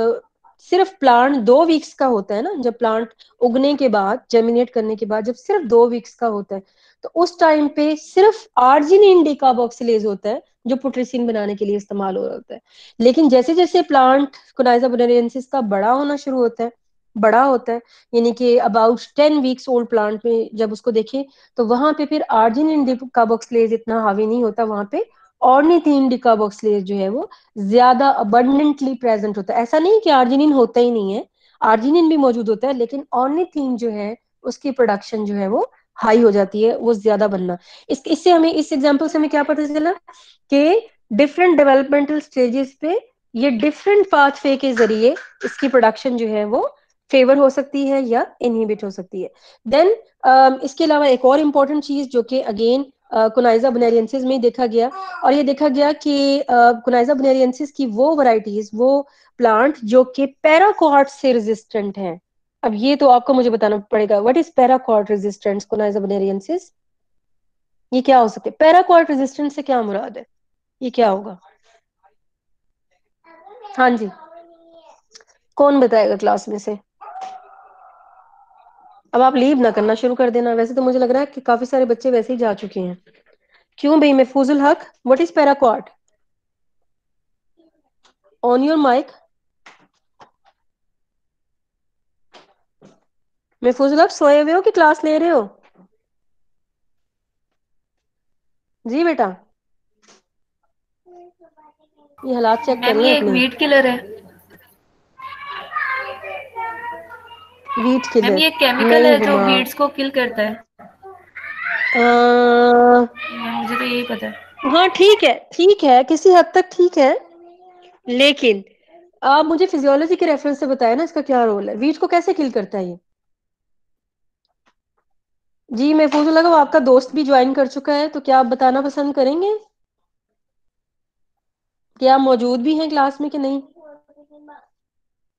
सिर्फ़ प्लांट दो वीक्स का होता है ना, जब प्लांट उगने के बाद जर्मिनेट करने के बाद, जब सिर्फ़ दो वीक्स का होता है तो उस टाइम पे सिर्फ़ आर्जिनिन डिकाबॉक्सिलेज होता है, जो पुट्रिसिन बनाने के लिए इस्तेमाल हो रहा होता है। लेकिन जैसे जैसे प्लांट कोनाइजा बनेरियंसिस का बड़ा होना शुरू होता है बड़ा होता है यानी कि about ten weeks old plant में जब उसको देखें तो वहाँ पे फिर आर्जिनिन डिकाबोक्सलेज इतना हावी नहीं होता वहाँ पे ऑर्निथीन डिकाबोक्सलेज जो है वो ज़्यादा अबंडेंटली प्रेजेंट होता है। ऐसा नहीं कि आर्जिनिन होता ही नहीं है आर्जिनिन भी मौजूद होता है लेकिन ऑर्निथीन जो है उसकी प्रोडक्शन जो है वो हाई हो जाती है वो ज़्यादा बनना। इस, इससे हमें इस एग्ज़ाम्पल से हमें क्या पता चला कि डिफरेंट डेवलपमेंटल स्टेजेस पे ये डिफरेंट पाथवे के ज़रिए इसकी प्रोडक्शन जो है वो फेवर हो सकती है या इनहिबिट हो सकती है. देन uh, इसके अलावा एक और इम्पोर्टेंट चीज़ जो कि अगेन कुनाइजा बुनेरियंसिस में देखा गया और ये देखा गया कि कुनाइजा uh, बुनेरियंसिस की वो वराइटीज वो प्लांट जो कि पैराकॉर्ड से रेजिस्टेंट हैं. अब ये तो आपको मुझे बताना पड़ेगा what is paraquat resistance Conyza bonariensis ये क्या हो सकते पैराकॉर्ड रेजिस्टेंस से क्या मुराद है? ये क्या होगा? हाँ जी. कौन बताएगा क्लास में से? अब आप लीव ना करना शुरू कर देना। वैसे तो मुझे लग रहा है कि काफ़ी सारे बच्चे वैसे ही जा चुके हैं। क्यों भाई? Mahfuzul Haq what is paraquat on your mic Mahfuzul Haq सोए हुए हो कि क्लास ले रहे हो? जी बेटा। ये हालात चेक कर अपने। वीट किलर है। वीट किलर मैम ये केमिकल है जो वीड्स को किल करता है। आ... मुझे तो यही पता है। हाँ ठीक है ठीक है किसी हद तक ठीक है। लेकिन आप मुझे फिजियोलॉजी के रेफरेंस से बताया ना इसका क्या रोल है? वीट को कैसे किल करता है ये? जी महफूज लगा आपका दोस्त भी ज्वाइन कर चुका है तो क्या आप बताना पसंद करेंगे? क्या आप मौजूद भी हैं क्लास में कि नहीं?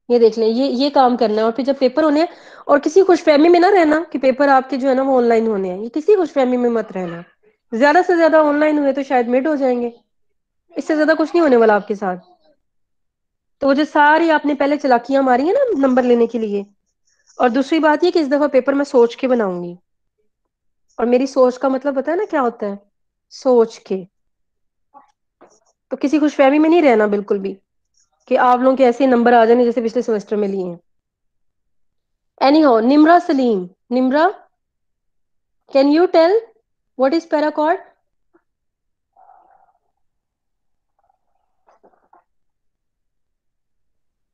ये देख लें, ये ये काम करना है और फिर जब पेपर होने हैं, और किसी खुशफहमी में ना रहना कि पेपर आपके जो है ना वो ऑनलाइन होने हैं किसी खुशफहमी में मत रहना। ज़्यादा से ज़्यादा ऑनलाइन हुए तो शायद मिड हो जाएँगे। इससे ज़्यादा कुछ नहीं होने वाला आपके साथ। तो वो जो सारी आपने पहले चलाकियाँ मारी है ना नंबर लेने के लिए, और दूसरी बात ये कि इस दफ़ा पेपर मैं सोच के बनाऊँगी। और मेरी सोच का मतलब पता है ना क्या होता है? सोच के। तो किसी खुशफहमी में नहीं रहना बिल्कुल भी। कि आप लोगों के ऐसे नंबर आ जाने जैसे पिछले सेमेस्टर में लिए हैं। एनी हो Nimra Saleem Nimra can you tell what is paraquat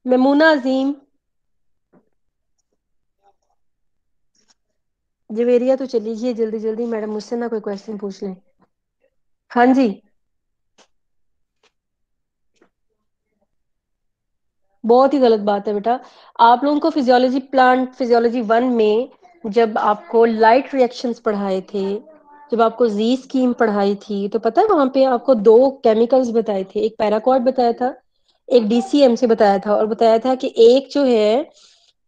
Maimoona Azeem Javeria तो चलीजिए जल्दी जल्दी मैडम, मुझसे ना कोई क्वेश्चन पूछ लें। हाँ जी। बहुत ही गलत बात है बेटा। आप लोगों को फिजियोलॉजी प्लांट फिजियोलॉजी वन में जब आपको लाइट रिएक्शंस पढ़ाए थे, जब आपको जी स्कीम पढ़ाई थी तो पता है वहाँ पे आपको दो केमिकल्स बताए थे। एक पैराकॉड बताया था, एक डीसीएम से बताया था और बताया था कि एक जो है,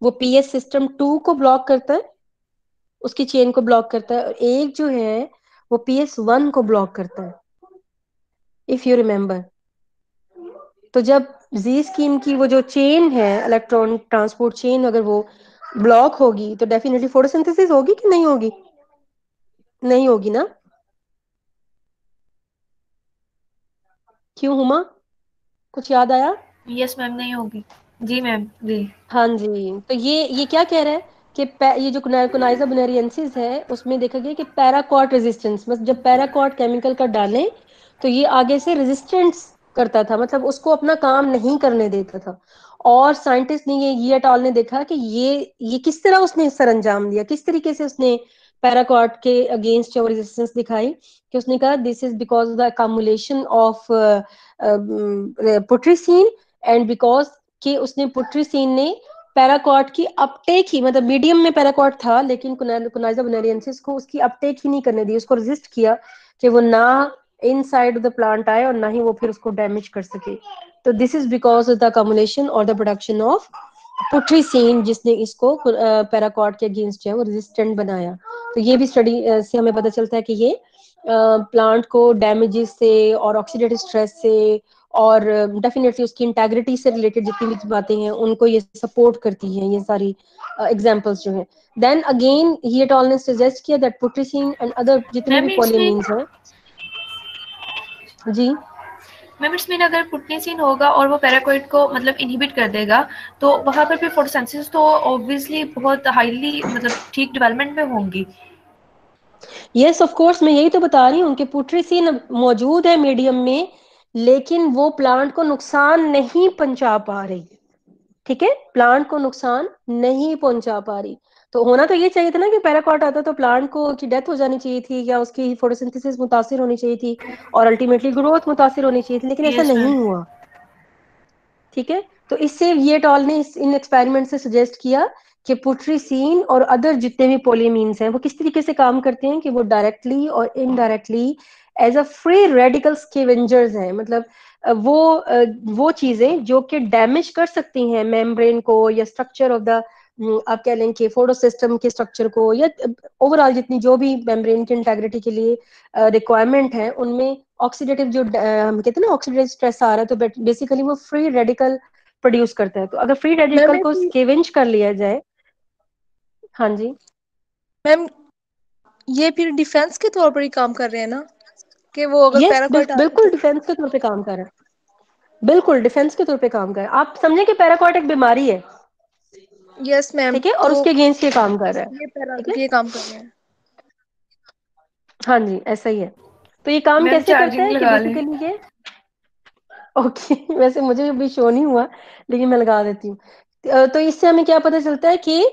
वो पीएस सिस्टम टू को ब्लॉक करता है, उसकी चेन को ब्लॉक करता है और एक जो है, वो पीएस वन को ब्लॉक करता है। इफ़ यू रिमेम्बर तो जब जी स्कीम की वो जो चेन है इलेक्ट्रॉन ट्रांसपोर्ट चेन अगर वो ब्लॉक होगी तो डेफिनेटली फोटोसिंथेसिस होगी कि नहीं होगी? नहीं होगी ना? क्यों हुमा? कुछ याद आया? यस yes, मैम नहीं होगी। जी मैम जी। हाँ जी। तो ये ये क्या कह रहा है कि ये जो कुनाइजा बुनेरियंसिस है उसमें देखा गया कि पैराकॉट रेजिस्टेंस मतलब जब पैराकॉट केमिकल का डालें तो ये आगे से रेजिस्टेंस करता था मतलब उसको अपना काम नहीं करने देता था। और साइंटिस्ट ने ये ये टॉल ने देखा कि ये ये किस तरह उसने सर अंजाम दिया, किस तरीके से उसने पैराकॉट के अगेंस्ट और रेजिस्टेंस दिखाई कि उसने कहा this is because the accumulation of putrescine and because कि उसने पुट्रीसीन ने पैराकॉट की अपटेक ही मतलब मीडियम में पैराकॉट था, लेकिन कुनाइजा बुनेरियंसिस को उसकी अपटेक ही नहीं करने दी, उसको रेजिस्ट किया कि वो ना इन साइड द प्लांट आए और ना ही वो फिर उसको डैमेज कर सके। तो this is because of the accumulation और द प्रोडक्शन ऑफ़ पुट्रीसीन जिसने इसको पैराकॉट के अगेंस्ट है वो रेजिस्टेंट बनाया। तो ये भी स्टडी से हमें पता चलता है कि ये प्लांट को डैमेजेस से और ऑक्सीडेटिव स्ट्रेस से और डेफिनेटली उसकी इंटेग्रिटी से रिलेटेड जितनी भी बातें हैं उनको ये सपोर्ट करती हैं ये सारी एग्जांपल्स जो हैं। देन अगेन ऑल ने सजेस्ट किया दैट पुट्रीसीन एंड अदर जितने भी पॉलीमीन्स हैं जी। मैम इसमें अगर पुटनेसिन होगा और वो पैराकोइड को मतलब इनहिबिट कर देगा तो वहाँ पर भी फोटोसिंथेसिस तो ऑब्वियसली बहुत हाईली मतलब ठीक डेवलपमेंट में होंगी। यस ऑफ़ कोर्स मैं यही तो बता रही हूँ कि पुट्रीसिन मौजूद है मीडियम में लेकिन वो प्लांट को नुकसान नहीं पहुँचा पा रही। ठीक है? प्लांट को नुकसान नहीं पहुँचा पा रही। तो होना तो ये चाहिए था ना कि पैराकॉट आता तो प्लांट को की डेथ हो जानी चाहिए थी या उसकी फोटोसिंथेसिस मुतासिर होनी चाहिए थी और अल्टीमेटली ग्रोथ मुतासिर होनी चाहिए थी लेकिन ऐसा नहीं हुआ। ठीक है? तो इससे ये टॉल ने इस इन एक्सपेरिमेंट से सजेस्ट किया कि पुट्रीसीन और अदर जितने भी पोलियमीन्स हैं वो किस तरीके से काम करते हैं कि वो डायरेक्टली और indirectly as a free radical scavengers हैं। मतलब वो वो चीज़ें जो कि डैमेज कर सकती हैं मेम्ब्रेन को या स्ट्रक्चर ऑफ़ द आप कह लें कि फ़ोटो सिस्टम के स्ट्रक्चर को या ओवरऑल जितनी जो भी मेम्ब्रेन की इंटेग्रिटी के लिए रिक्वायरमेंट है उनमें ऑक्सीडेटिव जो हम कहते हैं ना ऑक्सीडेटिव स्ट्रेस आ रहा है तो बेसिकली वो फ्री रेडिकल प्रोड्यूस करता है। तो अगर फ्री रेडिकल को स्केवेंज कर लिया जाए हाँ जी। मैम ये फिर डिफेंस के तौर पर ही काम कर रहे हैं ना? कि वो अगर yes, बिल्कुल डिफेंस के तौर पे काम कर रहे हैं। बिल्कुल डिफेंस के तौर पे काम कर रहे हैं। आप समझे कि पैराकॉट एक बीमारी है। यस मैम ठीक है और तो उसके अगेंस्ट ये काम कर रहा है। ये ये काम कर रहे हैं। हाँ जी ऐसा ही है। तो ये काम कैसे करते हैं? बेसिकली ये ओके वैसे मुझे अभी शो नहीं हुआ लेकिन मैं लगा देती हूँ। तो इससे हमें क्या पता चलता है कि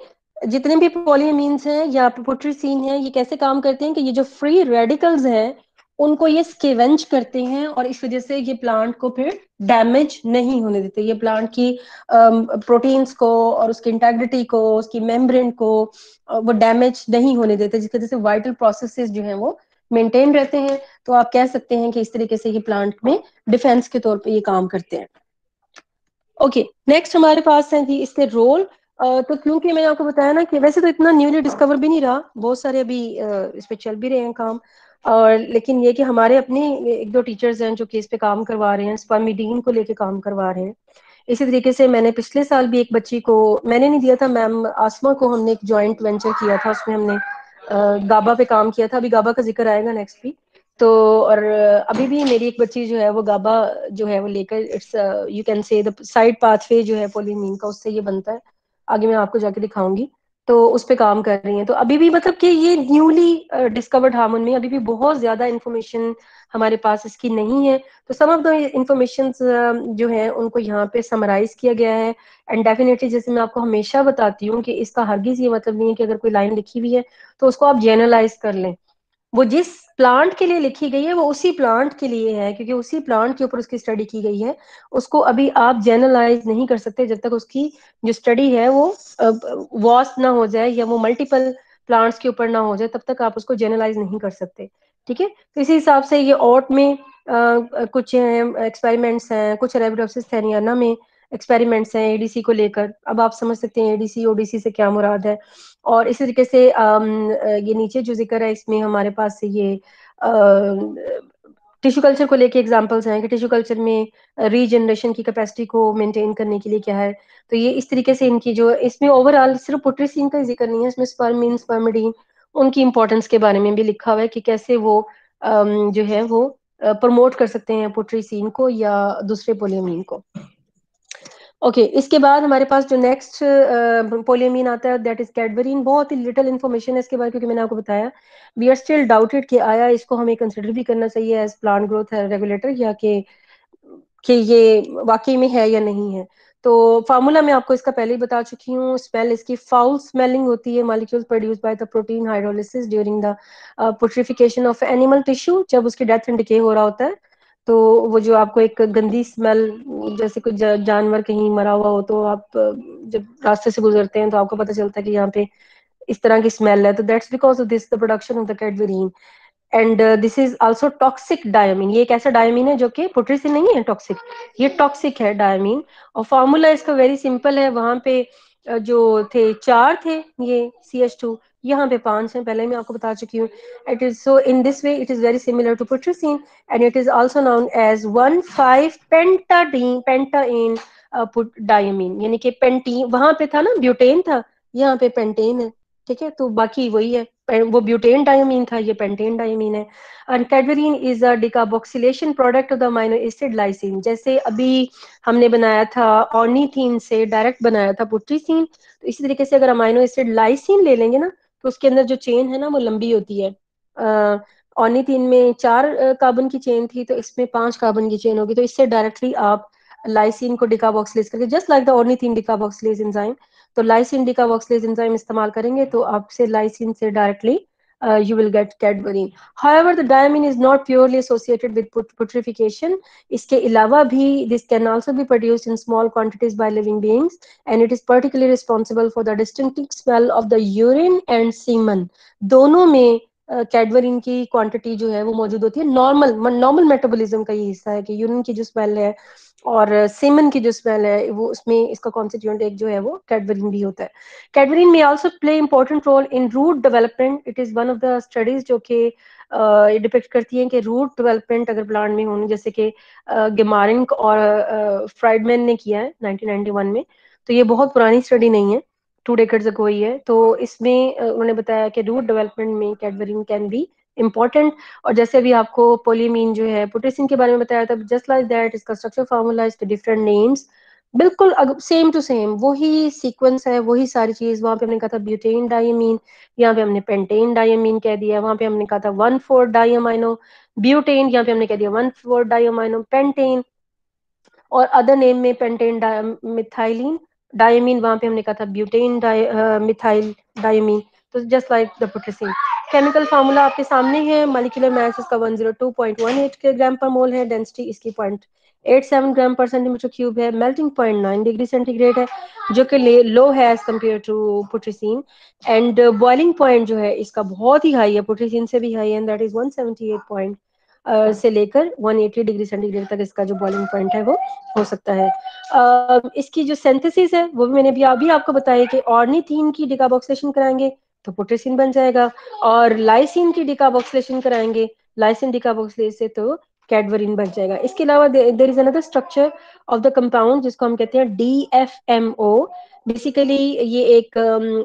जितने भी पॉलीमीन्स हैं या पुट्रीसीन है ये कैसे काम करते हैं कि ये जो फ्री रेडिकल्स हैं उनको ये स्केवेंज करते हैं और इस वजह से ये प्लांट को फिर डैमेज नहीं होने देते। ये प्लांट की प्रोटीन्स को और उसकी इंटेग्रिटी को उसकी मेम्ब्रेन को वो डैमेज नहीं होने देते जिसकी वजह से वाइटल प्रोसेसेस जो हैं वो मेंटेन रहते हैं। तो आप कह सकते हैं कि इस तरीके से ये प्लांट में डिफेंस के तौर पे ये काम करते हैं। ओके okay, नेक्स्ट हमारे पास है जी इसके रोल तो क्योंकि मैंने आपको बताया ना कि वैसे तो इतना न्यूली डिस्कवर भी नहीं रहा। बहुत सारे अभी इस पे चल भी रहे हैं काम। और लेकिन ये कि हमारे अपने एक दो टीचर्स हैं जो केस पे काम करवा रहे हैं स्पर्मिडीन को लेके काम करवा रहे हैं। इसी तरीके से मैंने पिछले साल भी एक बच्ची को, मैंने नहीं दिया था मैम, आसमा को हमने एक जॉइंट वेंचर किया था, उसमें हमने गाबा पे काम किया था। अभी गाबा का ज़िक्र आएगा नेक्स्ट वीक तो और अभी भी मेरी एक बच्ची जो है, वो गाबा जो है, वो लेकर, it's you can say side pathway जो है पोलीमीन का, उससे ये बनता है। आगे मैं आपको जाके दिखाऊँगी। तो उस पर काम कर रही हैं। तो अभी भी मतलब कि ये न्यूली डिस्कवर्ड हार्मोन में अभी भी बहुत ज़्यादा इंफॉर्मेशन हमारे पास इसकी नहीं है। तो सम ऑफ़ द इंफॉर्मेशन जो है, उनको यहाँ पे समराइज किया गया है। एंड डेफिनेटली जैसे मैं आपको हमेशा बताती हूँ कि इसका हरगिज ये मतलब नहीं है कि अगर कोई लाइन लिखी हुई है तो उसको आप जेनरलाइज कर लें। वो जिस प्लांट के लिए लिखी गई है वो उसी प्लांट के लिए है क्योंकि उसी प्लांट के ऊपर उसकी स्टडी की गई है। उसको अभी आप जेनरलाइज नहीं कर सकते जब तक उसकी जो स्टडी है वो वॉस्ट ना हो जाए या वो मल्टीपल प्लांट्स के ऊपर ना हो जाए तब तक आप उसको जेनरलाइज नहीं कर सकते। ठीक है? तो इसी हिसाब से ये ऑट में आ, कुछ एक्सपेरिमेंट्स हैं कुछ रेबिडोसिस थेनियाना में एक्सपेरिमेंट्स हैं एडीसी को लेकर। अब आप समझ सकते हैं एडीसी ओडीसी से क्या मुराद है। और इसी तरीके से ये नीचे जो ज़िक्र है, इसमें हमारे पास से ये टिश्यू कल्चर को लेके एग्जांपल्स हैं कि टिश्यू कल्चर में रीजनरेशन की कैपेसिटी को मेंटेन करने के लिए क्या है। तो ये इस तरीके से इनकी जो, इसमें ओवरऑल सिर्फ़ पुट्रीसिन का ज़िक्र नहीं है, इसमें स्पर्मिन स्पर्मिडीन उनकी इंपॉर्टेंस के बारे में भी लिखा हुआ है कि कैसे वो जो है वो प्रमोट कर सकते हैं पुट्रीसिन को या दूसरे पोलियमीन को। ओके okay, इसके बाद हमारे पास जो नेक्स्ट पोलियमीन आता है दैट इज़ कैडबरीन बहुत ही लिटिल इन्फॉर्मेशन है इसके बारे क्योंकि मैंने आपको बताया। वी आर स्टिल डाउटेड कि आया इसको हमें कंसिडर भी करना चाहिए एज प्लांट ग्रोथ रेगुलेटर या कि कि ये वाकई में है या नहीं है। तो फार्मूला मैं आपको इसका पहले ही बता चुकी हूँ। स्मेल इसकी फाउल स्मेलिंग होती है। Molecules produce by the protein hydrolysis during the putrefaction of animal tissue जब उसकी डेथ एंड डिके हो रहा होता है। तो वो जो आपको एक गंदी स्मेल जैसे कुछ जानवर कहीं मरा हुआ हो तो आप, जब रास्ते से गुजरते हैं तो आपको पता चलता है कि यहाँ पे इस तरह की स्मेल है। तो that's because of this the production of the cadaverine and this is also toxic diamine ये एक ऐसा डायमीन है जो कि पुट्रिसिन नहीं है टॉक्सिक ये टॉक्सिक है डायमीन और फॉर्मूला इसका वेरी सिंपल है। वहाँ पे जो थे, चार थे ये सी एच टू यहाँ पे पाँच हैं, पहले मैं आपको बता चुकी हूँ। It is so in this way it is very similar to putrescine and it is also known as one five penta di pentane diamine यानी कि पेंटी वहाँ पे था ना ब्यूटेन था, यहाँ पे पेंटेन है। ठीक है? तो बाकी वही है। वो ब्यूटेन डायमीन था, ये पेंटेन डायमीन है। And cadaverine is a decarboxylation product of the amino acid lysine जैसे अभी हमने बनाया था ऑर्नीथीन से डायरेक्ट बनाया था पुट्रीसिन तो इसी तरीके से अगर अमाइनो एसिड लाइसिन ले लेंगे ना तो उसके अंदर जो चेन है ना, वो लंबी होती है। ऑर्नीथीन में चार कार्बन की चेन थी तो इसमें पाँच कार्बन की चेन होगी। तो इससे डायरेक्टली आप लाइसिन को डिकाबॉक्सिलेज करके just like the ornithine decarboxylase enzyme तो लाइसिन डिकाबॉक्सिलेज एंजाइम इस्तेमाल करेंगे तो आपसे लाइसिन से directly uh, you will get Cadbury. However, the diamine is not purely associated with put putrefaction. इसके अलावा भी this can also be produced in small quantities by living beings and it is particularly responsible for the distinctive smell of the urine and semen. दोनों में कैडवरिन uh, की quantity जो है वो मौजूद होती है नॉर्मल नॉर्मल मेटाबॉलिज्म का ये हिस्सा है कि यूरिन की जो स्मेल है और सेमन की जो स्मेल है, वो उसमें इसका कॉन्स्टिट्यूएंट एक जो है, वो कैडवरिन भी होता है। कैडवरिन में also play important role in root development it is one of the studies जो कि डिपेक्ट करती हैं कि रूट डेवलपमेंट अगर प्लांट में होने, जैसे कि गिमारिंग और फ्राइडमैन ने किया है 1991 में। तो ये बहुत पुरानी स्टडी नहीं है टू डेकेड्स अगो ही है। तो इसमें उन्होंने बताया कि रूट डेवलपमेंट में कैडवरिन कैन बी इंपॉर्टेंट और जैसे अभी आपको पोलियमीन जो है पोटेसिन के बारे में बताया था जस्ट लाइक दैट इसका स्ट्रक्चर फार्मूला इसके डिफरेंट नेम्स बिल्कुल सेम टू सेम वही सीक्वेंस है, वही सारी चीज़। वहाँ पे हमने कहा था ब्यूटेन डायमीन यहाँ पे हमने पेंटेन डायमीन कह दिया, वहाँ पे हमने कहा था वन फोर डायमाइनो ब्यूटेन यहाँ पे हमने कह दिया वन फोर डायमाइनो पेंटेन और अदर नेम में पेंटेन मिथाइलिन डायमीन वहाँ पे हमने कहा था ब्यूटेन मिथाइल डायमीन तो just like the putrescine chemical formula आपके सामने है मलिकुलर मास इसका 102.18 ग्राम पर मोल है डेंसिटी इसकी point eight seven gram per centimetre cube है melting point nine degree centigrade है जो कि लो है as compared to putrescine and boiling point जो है इसका बहुत ही हाई है पुट्रीसिन से भी हाई है and that is 178 point Uh, से लेकर 180 डिग्री सेंटीग्रेड तक इसका जो बॉइलिंग पॉइंट है वो हो सकता है। Uh, इसकी जो सेंथेसिस है वो भी मैंने भी अभी आपको बताया कि ऑर्निथीन की डिकाबॉक्सिलेशन कराएँगे तो पोटेसिन बन जाएगा। और लाइसिन की डिकाबॉक्सिलेशन कराएँगे। लाइसिन डिकाबॉक्सिलेज से तो कैडवरिन बन जाएगा। इसके अलावा there is another structure of the compound जिसको हम कहते हैं D F M O basically ये एक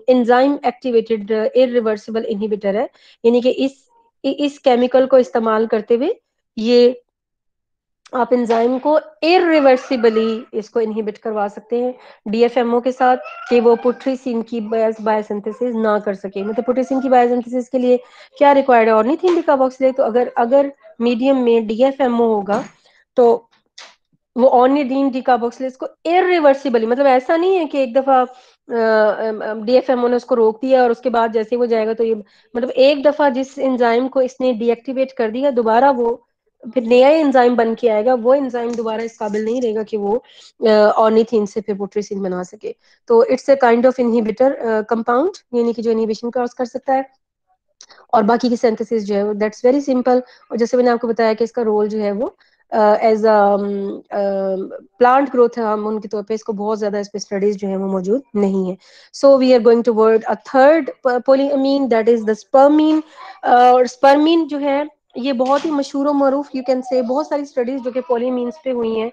एंजाइम एक्टिवेटेड इरिवर्सिबल इनहिबिटर है। यानी कि इस इस केमिकल को इस्तेमाल करते हुए ये आप एंजाइम को इरिवर्सिबली इसको इनहिबिट करवा सकते हैं डीएफएमओ के साथ, कि वो पुट्रीसिन की बायोसिंथेसिस ना कर सके। मतलब पुट्रीसिन की बायोसिंथेसिस के लिए क्या रिक्वायर्ड है? और ऑर्निथिन डिकाबॉक्सिलेट तो अगर अगर मीडियम में डीएफएमओ होगा तो वो ऑर्निडीन डिकाबॉक्सिलेट को इरिवर्सिबली मतलब ऐसा नहीं है कि एक दफ़ा डीएफएमओ ने उसको रोक दिया और उसके बाद जैसे वो जाएगा तो ये मतलब एक दफ़ा जिस एंजाइम को इसने डीएक्टिवेट कर दिया, दोबारा वो फिर नया एंजाइम बन के आएगा, वो एंजाइम दोबारा इस काबिल नहीं रहेगा कि वो ऑर्निथीन से फिर पोट्रीसिन बना सके। तो it's a kind of inhibitor compound यानी कि जो इनहिबिशन क्रॉस कर सकता है। और बाकी की सिंथेसिस जो है दैट्स वेरी सिंपल और जैसे मैंने आपको बताया कि इसका रोल जो है वो as a plant growth hormone के तौर पे इसको बहुत ज़्यादा इस पे स्टडीज़ जो है वो मौजूद नहीं है। So we are going to word a third polyamine that is the spermine और स्पर्मीन जो है ये बहुत ही मशहूर और मरूफ यू कैन से बहुत सारी स्टडीज़ जो कि पोलीमीन्स पे हुई हैं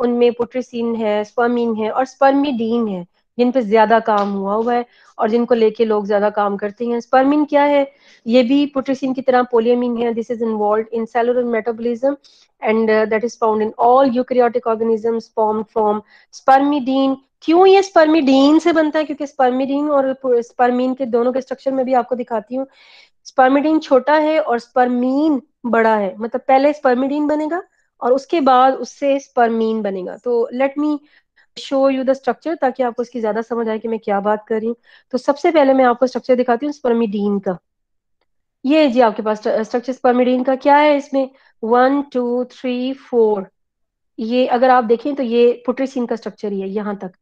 उनमें पोट्रीसिन है स्पर्मीन है और स्पर्मीडीन है, जिन पे ज़्यादा काम हुआ हुआ है और जिनको लेके लोग ज़्यादा काम करते हैं। स्पर्मिन क्या है? ये भी पोट्रीसिन की तरह पोलियमिन है। This is involve in cellular metabolism and that is found in all eukaryotic organisms form from spermidine क्यों ये स्पर्मिडीन से बनता है? क्योंकि स्पर्मिडीन और स्पर्मीन के दोनों के स्ट्रक्चर में भी आपको दिखाती हूँ। स्पर्मिडीन छोटा है और स्पर्मीन बड़ा है। मतलब पहले स्पर्मिडीन बनेगा और उसके बाद उससे स्पर्मीन बनेगा। तो let me show you the structure ताकि आपको इसकी ज़्यादा समझ आए कि मैं क्या बात कर रही हूँ। तो सबसे पहले मैं आपको स्ट्रक्चर दिखाती हूँ स्पर्मिडीन का। ये जी आपके पास स्ट्रक्चर स्पर्मिडीन का क्या है? इसमें वन टू थ्री फोर ये अगर आप देखें तो ये पुट्रीसीन का स्ट्रक्चर ही है, यहाँ तक।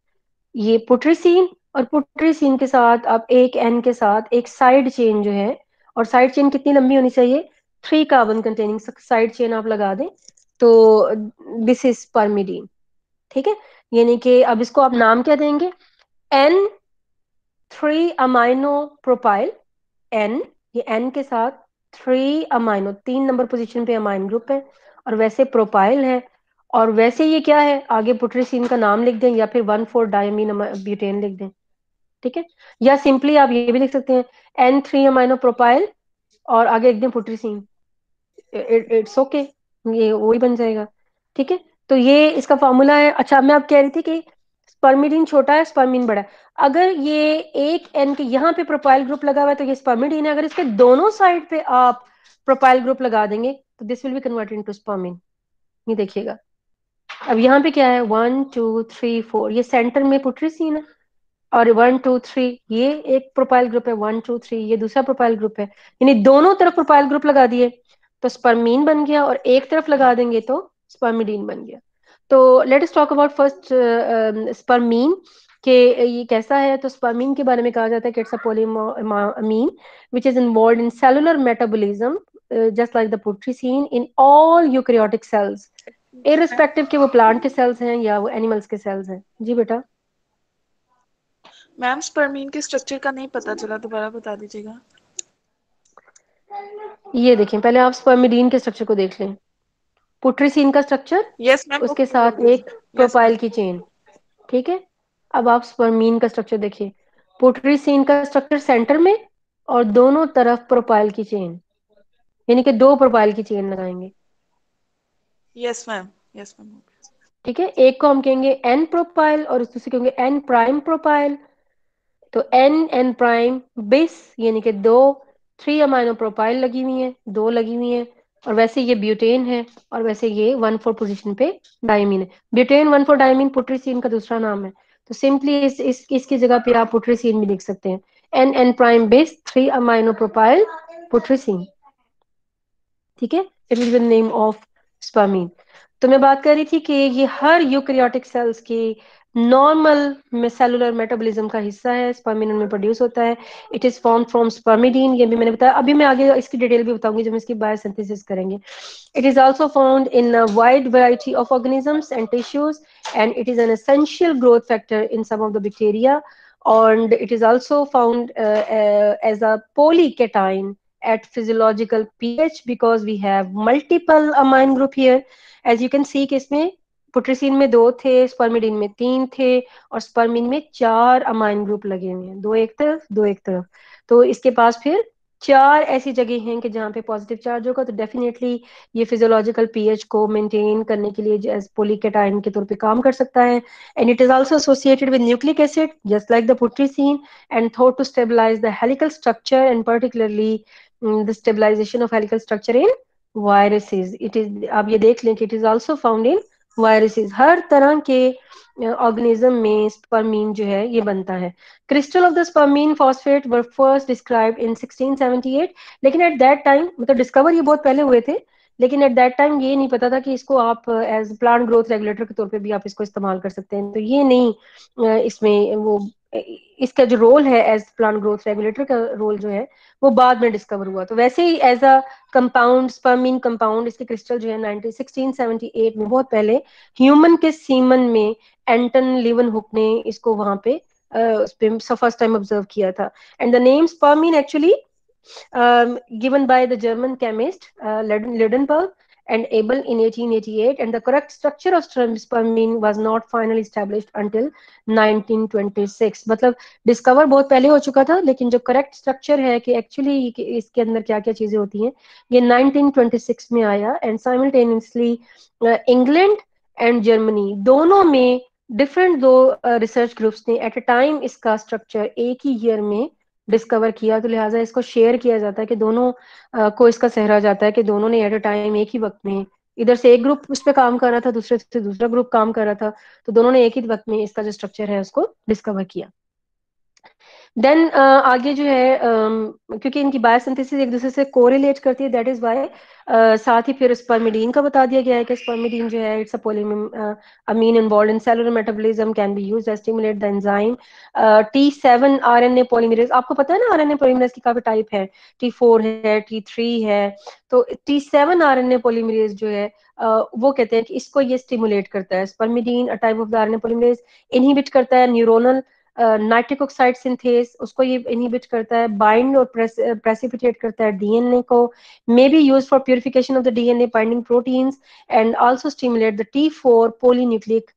ये पुट्रीसीन और पुट्रीसीन के साथ आप एक एन के साथ एक साइड चेन जो है, और साइड चेन कितनी लंबी होनी चाहिए? Three carbon containing side chain आप लगा दें तो दिस इज़ परमिडीन ठीक है? यानी कि अब इसको आप नाम क्या देंगे? N three amino propyl N ये एन के साथ थ्री अमाइनो तीन नंबर पोजीशन पे अमाइन ग्रुप है, और वैसे प्रोपाइल है और वैसे ये क्या है? आगे पुट्रीसीन का नाम लिख दें या फिर वन फोर डायमीन ब्यूटेन लिख दें, ठीक है? या सिंपली आप ये भी लिख सकते हैं एन थ्री अमाइनो प्रोपाइल और आगे लिख दें पुट्रीसीन इट्स ओके ये वही बन जाएगा, ठीक है? तो ये इसका फॉर्मूला है। अच्छा मैं आप कह रही थी कि स्पर्मिडीन छोटा है स्पर्मिन बड़ा है। अगर ये एक एन के यहाँ पे प्रोपाइल ग्रुप लगा हुआ है तो ये स्पर्मिडीन है। अगर इसके दोनों साइड पे आप प्रोपाइल ग्रुप लगा देंगे तो this will be converted into spermine ये देखिएगा। अब यहाँ पे क्या है? वन टू थ्री फोर ये सेंटर में पुट्रीसीन है और वन टू थ्री ये एक प्रोपाइल ग्रुप है. वन टू थ्री ये दूसरा प्रोपाइल ग्रुप है. यानी दोनों तरफ़ प्रोपाइल ग्रुप लगा दिए तो स्पर्मीन बन गया और एक तरफ़ लगा देंगे तो स्पर्मिडीन बन गया. तो let us talk about first spermine के ये कैसा है? तो स्पर्मीन के बारे में कहा जाता है कि it's a polyamine which is involved in cellular metabolism just like the putrescine in all eukaryotic cells irrespective के वो प्लांट के सेल्स हैं या वो एनिमल्स के सेल्स हैं। जी बेटा। मैम स्पर्मीन के स्ट्रक्चर का नहीं पता चला दोबारा बता दीजिएगा। ये देखें पहले आप स्पर्मिडीन के स्ट्रक्चर को देख लें। पुट्रीसीन का स्ट्रक्चर यस मैम उसके साथ एक प्रोफ़ाइल की चेन ठीक है? अब आप स्पर्मीन का स्ट्रक्चर देखिए। पुट्रीसीन का स्ट्रक्चर सेंटर में और दोनों तरफ़ प्रोफ़ाइल की चेन यानी कि दो प्रोफ़ाइल की चेन लगाएँगे। यस मैम यस मैम ठीक है? एक को हम कहेंगे एन प्रोफ़ाइल और दूसरे कहेंगे एन प्राइम प्रोफ़ाइल तो एन एन प्राइम बिस यानी कि दो थ्री अमाइनो प्रोफ़ाइल लगी हुई है दो लगी हुई है और वैसे ये ब्यूटेन है और वैसे ये वन फोर पोजिशन पे डायमीन है। Butane one four diamine putrescine का दूसरा नाम है। तो सिंपली इस, इस इसकी जगह पे आप पुट्रीसीन भी लिख सकते हैं। N N prime bis three amino propyl putrescine ठीक है? It will be name of spermine तो मैं बात कर रही थी कि ये हर यूकैरियोटिक सेल्स की नॉर्मल सेलुलर मेटाबॉलिज्म का हिस्सा है स्पर्मिन में प्रोड्यूस होता है। It is form from spermidine ये भी मैंने बताया। अभी मैं आगे इसकी डिटेल भी बताऊँगी जब इसकी बायोसिंथेसिस करेंगे। It is also found in wide variety of organisms and tissues and it is an essential growth factor in some of the bacteria and it is also found uh, uh, as at physiological pH because we have multiple amine group here. As you can see, कि इसमें putrescine में दो थे स्पर्मिडिन में तीन थे और spermine में चार अमाइन ग्रुप लगे हुए हैं, दो एक तरफ़, दो एक तरफ़ तो इसके पास फिर चार ऐसी जगह हैं कि जहाँ पे पॉजिटिव चार्ज होगा तो डेफिनेटली ये फिजियोलॉजिकल पीएच को मेंटेन करने के लिए एज पोलिकेटाइन के तौर पे काम कर सकता है and it is also associated with nucleic acid just like the putrescine and thought to stabilize the helical structure and particularly the stabilization of helical structure in viruses it is आप ये देख लें कि it is also found in viruses हर तरह के organism में spermine जो है, ये बनता है। Crystal of the spermine phosphate were first described in 1678 लेकिन एट दैट टाइम मतलब डिस्कवर ये बहुत पहले हुए थे, लेकिन एट दैट टाइम ये नहीं पता था कि इसको आप एज प्लांट ग्रोथ रेगुलेटर के तौर पे भी आप इसको इस्तेमाल कर सकते हैं। तो ये नहीं इसमें वो इसका जो रोल है एज प्लांट ग्रोथ रेगुलेटर का रोल जो है वो बाद में डिस्कवर हुआ। तो वैसे ही as a compound spermine compound इसके क्रिस्टल जो है 1678 में बहुत पहले ह्यूमन के सीमन में एंटन लिवन हुक ने इसको वहाँ पे फ़र्स्ट टाइम ऑब्ज़र्व किया था। And the name spermine actually by the German chemist uh, Ledenberg and Abel in 1888 and the correct structure of spermine was not finally established until 1926 मतलब discover बहुत पहले हो चुका था लेकिन जो करेक्ट स्ट्रक्चर है कि एक्चुअली इसके अंदर क्या क्या चीज़ें होती हैं ये 1926 में आया and simultaneously England and Germany दोनों में डिफरेंट दो रिसर्च uh, ग्रुप्स ने एट अ टाइम इसका स्ट्रक्चर एक ही ईयर में डिस्कवर किया तो लिहाजा इसको शेयर किया जाता है कि दोनों को इसका सहरा जाता है कि दोनों ने एट अ टाइम एक ही वक्त में, इधर से एक ग्रुप उस पर काम कर रहा था, दूसरे से दूसरा ग्रुप काम कर रहा था तो दोनों ने एक ही वक्त में इसका जो स्ट्रक्चर है उसको डिस्कवर किया। देन uh, आगे जो है um, क्योंकि इनकी बायोसिंथेसिस एक दूसरे से कोरिलेट करती है दैट इज़ वाई साथ ही फिर स्पर्मिडीन का बता दिया गया है कि स्पर्मिडीन जो है it's a amine involve in cellular metabolism can be used as stimulate the enzyme T seven R N A polymerase आपको पता है ना आर एन ए पॉलीमरेज की काफ़ी टाइप है? टी फोर है टी थ्री है तो T seven R N A polymerase जो है Uh, वो कहते हैं कि इसको ये स्टिमुलेट करता है। Spermidine a type of the RNA polymerase inhibit करता है न्यूरोनल नाइट्रिक ऑक्साइड सिंथेस, उसको ये इनहिबिट करता है बाइंड और प्रेसिपिटेट करता है डीएनए को may be use for purification of the DNA binding proteins and also stimulate the T four polynucleic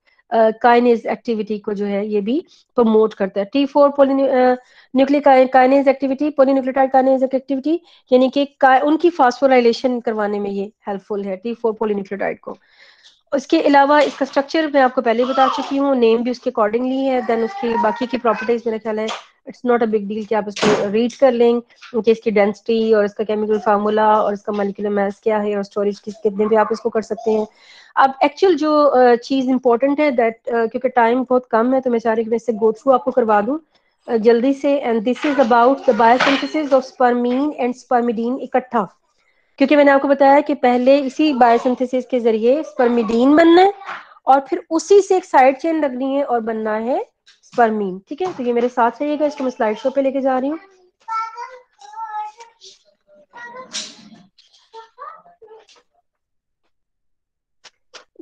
kinase activity को जो है ये भी प्रमोट करता है। T four nucleic kinase activity polynucleotide kinase activity यानी कि उनकी फास्फोराइलेशन करवाने में ये हेल्पफुल है टी फोर पोलिन्यूक्लियोटाइड को। उसके अलावा इसका स्ट्रक्चर मैं आपको पहले बता चुकी हूँ नेम भी उसके अकॉर्डिंगली है देन उसकी बाकी की प्रॉपर्टीज़ मेरा ख्याल है it's not a big deal कि आप इसको रीड कर लें, कि इसकी डेंसिटी और इसका केमिकल फार्मूला और इसका मलिकुलर मैस क्या है और स्टोरेज किस, कितने भी आप इसको कर सकते हैं। अब एक्चुअल जो चीज़ इंपॉर्टेंट है दैट क्योंकि टाइम बहुत कम है तो मैं चाह रही हूँ इससे गो थ्रू आपको करवा दूँ जल्दी से and this is about the biosynthesis of spermine and spermidine इकट्ठा। क्योंकि मैंने आपको बताया कि पहले इसी बायोसिंथेसिस के ज़रिए स्पर्मिडीन बनना है और फिर उसी से एक साइड चेन लगनी है और बनना है स्पर्मीन, ठीक है? तो ये मेरे साथ रहिएगा, इसको मैं स्लाइड शो पे लेके जा रही हूँ।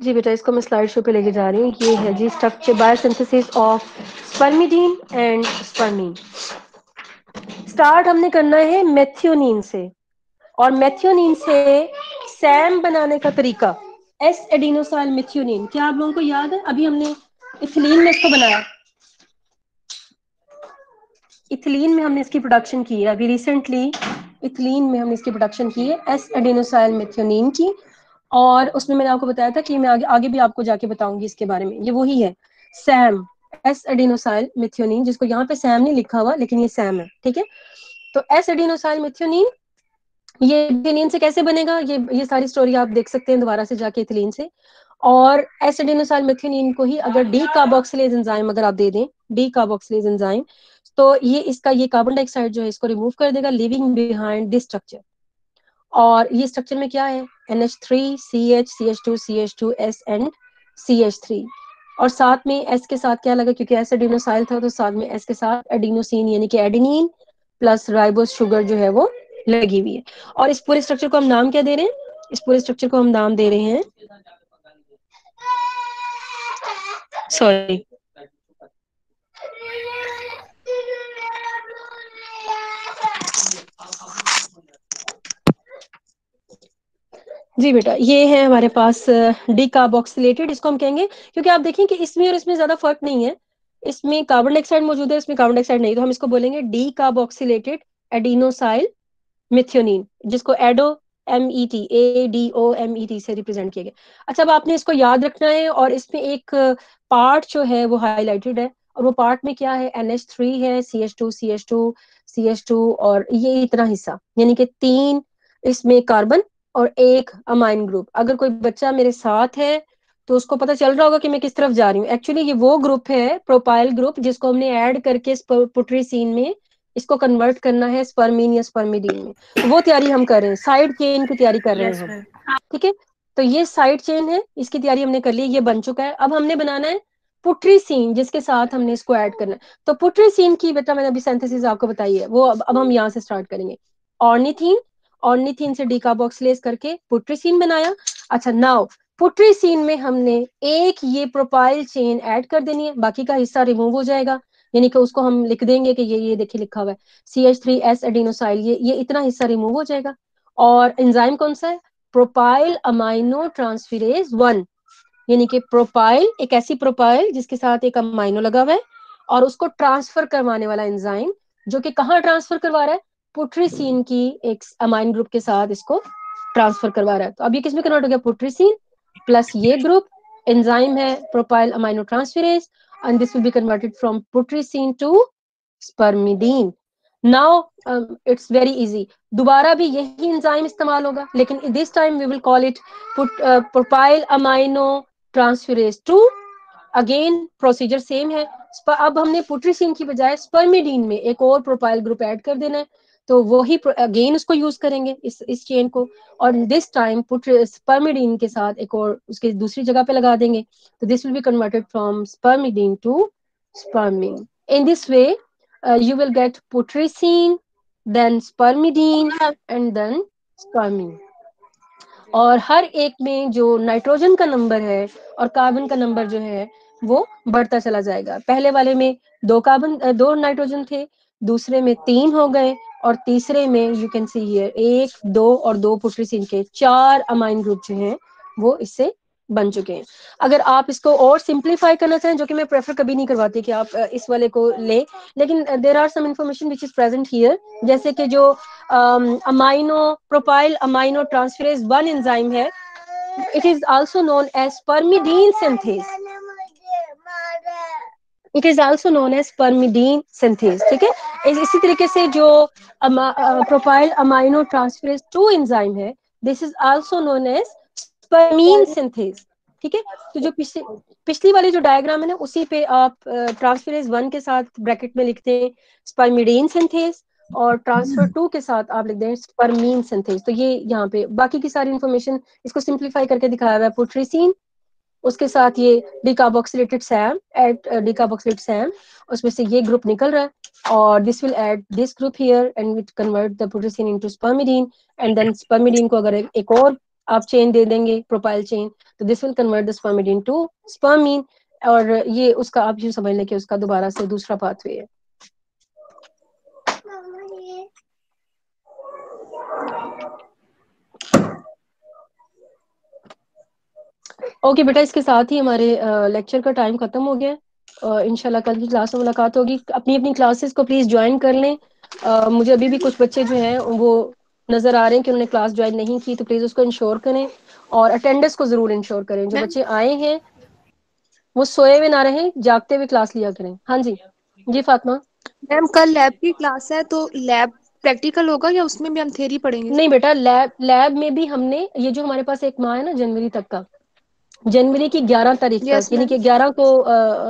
जी बेटा, इसको मैं स्लाइड शो पे लेके जा रही हूँ। ये है जी structure biosynthesis of spermidine and spermine start हमने करना है मेथियोनिन से। और मेथियोनिन से सैम बनाने का तरीका। एस एडिनोसाइल मेथियोनिन क्या आप लोगों को याद है? अभी हमने इथिलीन में इसको बनाया। इथिलीन में हमने इसकी प्रोडक्शन की है। अभी रिसेंटली इथिलीन में हमने इसकी प्रोडक्शन की है एस एडिनोसाइल मेथियोनिन की। और उसमें मैंने आपको बताया था कि मैं आगे आगे भी आपको जाके बताऊँगी इसके बारे में। ये वही है। सैम एस एडिनोसाइल मिथियोनिन जिसको यहाँ पे सैम नहीं लिखा हुआ, लेकिन ये सैम है, ठीक है? तो एस एडिनोसाइल मिथियोनिन ये एडिनिन से कैसे बनेगा? ये ये सारी स्टोरी आप देख सकते हैं दोबारा से जाके इथिलीन से। और एसिडिनोसाइल मिथियोनिन को ही अगर डी कार्बोक्सिलेज एंजाइम अगर आप दे दें डी कार्बोक्सिलेज एंजाइम तो ये इसका, ये कार्बन डाइऑक्साइड जो है, इसको रिमूव कर देगा लिविंग बिहाइंड दिस स्ट्रक्चर और ये स्ट्रक्चर में क्या है? N H three C H C H two C H two S and C H three और साथ में एस के साथ क्या लगा? क्योंकि एस एडिनोसाइल था तो साथ में एस के साथ एडिनोसिन यानी कि एडिनिन प्लस राइबोस शुगर जो है वो लगी हुई है। और इस पूरे स्ट्रक्चर को हम नाम क्या दे रहे हैं? इस पूरे स्ट्रक्चर को हम नाम दे रहे हैं। सॉरी जी बेटा, ये है हमारे पास डी डिकार्बोक्सिलेटेड इसको हम कहेंगे, क्योंकि आप देखें कि इसमें और इसमें ज़्यादा फ़र्क नहीं है। इसमें कार्बन डाइऑक्साइड मौजूद है, इसमें कार्बन डाइऑक्साइड नहीं तो हम इसको बोलेंगे डी डिकार्बोक्सिलेटेड एडिनोसाइल मिथियोनिन, जिसको Ado M E T, A D O M E T से रिप्रेजेंट किया गया। अच्छा अब आपने इसको याद रखना है और इसमें एक पार्ट जो है वो हाईलाइटेड है। और वो पार्ट में क्या है? एन एच थ्री है, C H two, C H two, C H two और ये इतना हिस्सा। यानी कि तीन इसमें कार्बन और एक अमाइन ग्रुप। अगर कोई बच्चा मेरे साथ है तो उसको पता चल रहा होगा कि मैं किस तरफ़ जा रही हूँ। एक्चुअली ये वो ग्रुप है प्रोपाइल ग्रुप, जिसको हमने ऐड करके पुट्री सीन में इसको कन्वर्ट करना है स्पर्मीन या स्पर्मिडीन में। तो वो तैयारी हम कर रहे हैं साइड चेन की तैयारी कर रहे हैं हम। ठीक है? तो ये साइड चेन है इसकी तैयारी हमने कर ली ये बन चुका है। अब हमने बनाना है पुट्री सीन जिसके साथ हमने इसको ऐड करना है। तो पुट्री सीन की बेटा मैंने अभी सेंथेसिस आपको बताई है वो अब, अब हम यहाँ से स्टार्ट करेंगे। ऑर्निथीन ऑर्निथीन से डीकाबॉक्सिलेज करके पुट्रीसीन बनाया। अच्छा नाउ पुट्रीसीन में हमने एक ये प्रोपाइल चेन ऐड कर देनी है बाकी का हिस्सा रिमूव हो जाएगा। यानी कि उसको हम लिख देंगे कि ये ये देखिए लिखा हुआ है। C H three S adenosyl ये ये इतना हिस्सा रिमूव हो जाएगा। और एंजाइम कौन सा है? प्रोपाइल अमाइनो ट्रांसफिरेज वन यानी कि प्रोपाइल एक ऐसी प्रोपाइल जिसके साथ एक अमाइनो लगा हुआ है और उसको ट्रांसफ़र करवाने वाला एंजाइम जो कि कहाँ ट्रांसफ़र करवा रहा है? पुट्रीसीन की एक अमाइन ग्रुप के साथ इसको ट्रांसफ़र करवा रहा है। तो अब ये किसमें कन्वर्ट हो गया? पुट्रीसीन प्लस ये ग्रुप एंजाइम है propyl amino transferase and this will be converted from putrescine to spermidine. Now um, it's very easy. दोबारा भी यही एंजाइम इस्तेमाल होगा लेकिन we will call it put, uh, propyl amino transferase 2 again procedure same है अब हमने पुट्रीसिन की बजाय स्पर्मिडीन में एक और प्रोपाइल ग्रुप ऐड कर देना है तो वही अगेन उसको यूज़ करेंगे इस इस चेन को। और दिस टाइम पुट स्पर्मिडीन के साथ एक और उसके दूसरी जगह पे लगा देंगे। तो this will be converted from spermidine to spermine in this way you will get putrescine, then spermidine, and then spermine. और हर एक में जो नाइट्रोजन का नंबर है और कार्बन का नंबर जो है, वो बढ़ता चला जाएगा। पहले वाले में दो कार्बन दो नाइट्रोजन थे, दूसरे में तीन हो गए और तीसरे में यू कैन सी हियर एक, दो और दो पुट्रिसिन के चार अमाइन ग्रुप जो हैं, वो इससे बन चुके हैं। अगर आप इसको और सिंप्लीफाई करना चाहें, जो कि मैं प्रेफर कभी नहीं करवाती कि आप, इस वाले को ले, लेकिन there are some information which is present here जैसे कि जो amino propyl amino transferase one enzyme है it is also known as spermidine synthase it is also known as spermidine synthase ठीक है? इसी तरीके से जो propyl amino transferase two enzyme है this is also known as spermine synthase ठीक है? तो जो पिछली पिछली वाली जो डायग्राम है ना, उसी पे आप ट्रांसफरेज वन के साथ ब्रैकेट में लिखते हैं स्पर्मिडीन सिंथेज और ट्रांसफ़र टू के साथ आप लिख दें स्पर्मीन सिंथेज तो ये यहाँ पे बाकी की सारी इंफॉर्मेशन इसको सिंप्लीफाई करके दिखाया हुआ है पुट्रीसिन उसके साथ ये decarboxylated SAM at decarboxylated SAM उसमें से ये ग्रुप निकल रहा है और this will add this group here and with convert the putrescine into spermidine and then spermidine को अगर एक और आप चेन दे देंगे प्रोपाइल चेन तो this will convert the spermidine to spermine और ये उसका आप यूँ समझ लें कि उसका दोबारा से दूसरा पाथवे है। ओके बेटा इसके साथ ही हमारे लेक्चर का टाइम खत्म हो गया है। इनशाला कल की क्लास में मुलाकात होगी। अपनी अपनी क्लासेस को प्लीज़ ज्वाइन कर लें। uh, मुझे अभी भी कुछ बच्चे जो हैं वो नज़र आ रहे हैं कि उन्होंने क्लास ज्वाइन नहीं की तो प्लीज़ उसको इंश्योर करें और अटेंडेंस को ज़रूर इंश्योर करें। जो बच्चे आए हैं वो सोए हुए ना रहे जागते हुए क्लास लिया करें। हाँ जी। जी फातिमा? मैम कल लैब की क्लास है तो लैब प्रैक्टिकल होगा या उसमें भी हम थेरी पढ़ेंगे? नहीं बेटा लैब लैब में भी हमने ये जो हमारे पास एक माह है ना जनवरी तक का जनवरी की 11 तारीख yes, तक यानी कि 11 को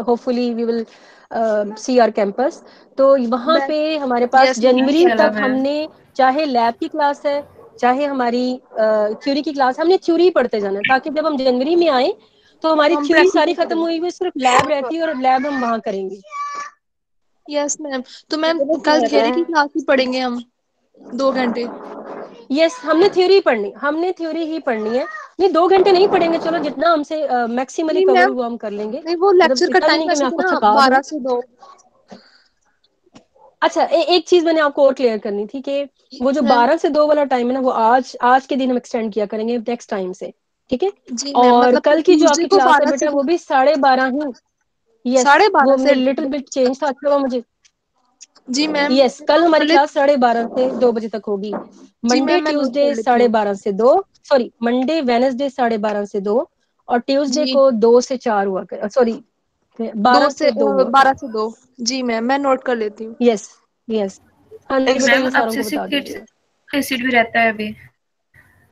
hopefully we will see our campus तो वहाँ पे हमारे पास yes, जनवरी तक हमने चाहे लैब की क्लास है चाहे हमारी थ्योरी की क्लास हमने थ्योरी पढ़ते जाना ताकि जब हम जनवरी में आए तो हमारी थ्योरी सारी खत्म हुई हुई सिर्फ़ लैब रहती है और लैब हम वहाँ करेंगे। यस मैम तो मैम कल थ्योरी की क्लास ही पढ़ेंगे हम दो घंटे। यस हमने थ्योरी पढ़नी हमने थ्योरी ही पढ़नी है। नहीं दो घंटे नहीं पढ़ेंगे चलो जितना हमसे मैक्सिमली कवर हुआ हम कर लेंगे। नहीं वो लेक्चर का टाइम मैं बारह से दो। अच्छा ए, एक चीज़ मैंने आपको और क्लियर करनी थी कि वो जो बारह से दो वाला टाइम है ना वो आज आज के दिन हम एक्सटेंड किया करेंगे नेक्स्ट टाइम से ठीक है? और मतलब कल की जो आपकी क्लास है बेटा वो भी साढ़े बारह ही। साढ़े बारह लिटिल बिट चेंज था अच्छा मुझे। जी मैम। यस कल हमारी क्लास साढ़े बारह से दो बजे तक होगी। मंडे ट्यूसडे साढ़े बारह से दो। सॉरी मंडे वेनसडे साढ़े बारह से दो और ट्यूसडे को दो से चार हुआ कर सॉरी बारह से दो बारह से दो। जी मैम मैं नोट कर लेती हूँ। यस यस हाँ एसिड भी रहता है अभी।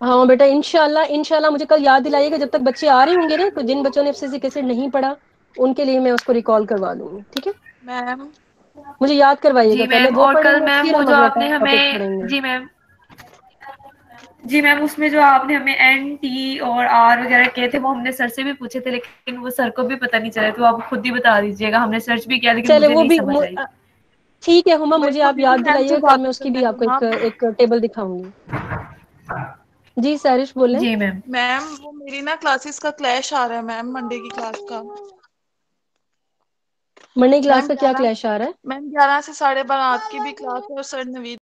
हाँ बेटा इनशाला इनशाला मुझे कल याद दिलाइएगा जब तक बच्चे आ रहे होंगे ना तो जिन बच्चों ने एफसीसी एसिड नहीं पढ़ा उनके लिए मैं उसको रिकॉल करवा दूँगी ठीक है? मैम मुझे याद करवाइएगा पहले वो और कल मैम वो जो आपने हमें जी मैम जी मैम उसमें जो आपने हमें एन टी और आर वगैरह किए थे वो हमने सर से भी पूछे थे लेकिन वो सर को भी पता नहीं चला तो आप खुद ही बता दीजिएगा हमने सर्च भी किया लेकिन मुझे वो नहीं समझ आई। ठीक है हुमा मुझे आप याद दिलाइए कल मैं उसकी भी आपको एक एक टेबल दिखाऊँगी। जी सारिश बोले। जी मैम। मैम वो मेरी ना क्लासेस का क्लैश आ रहा है मैम मंडे की क्लास का। मंडे क्लास का क्या क्लैश आ रहा है? मैम ग्यारह से साढ़े बारह आपकी भी क्लास है और सर नवीद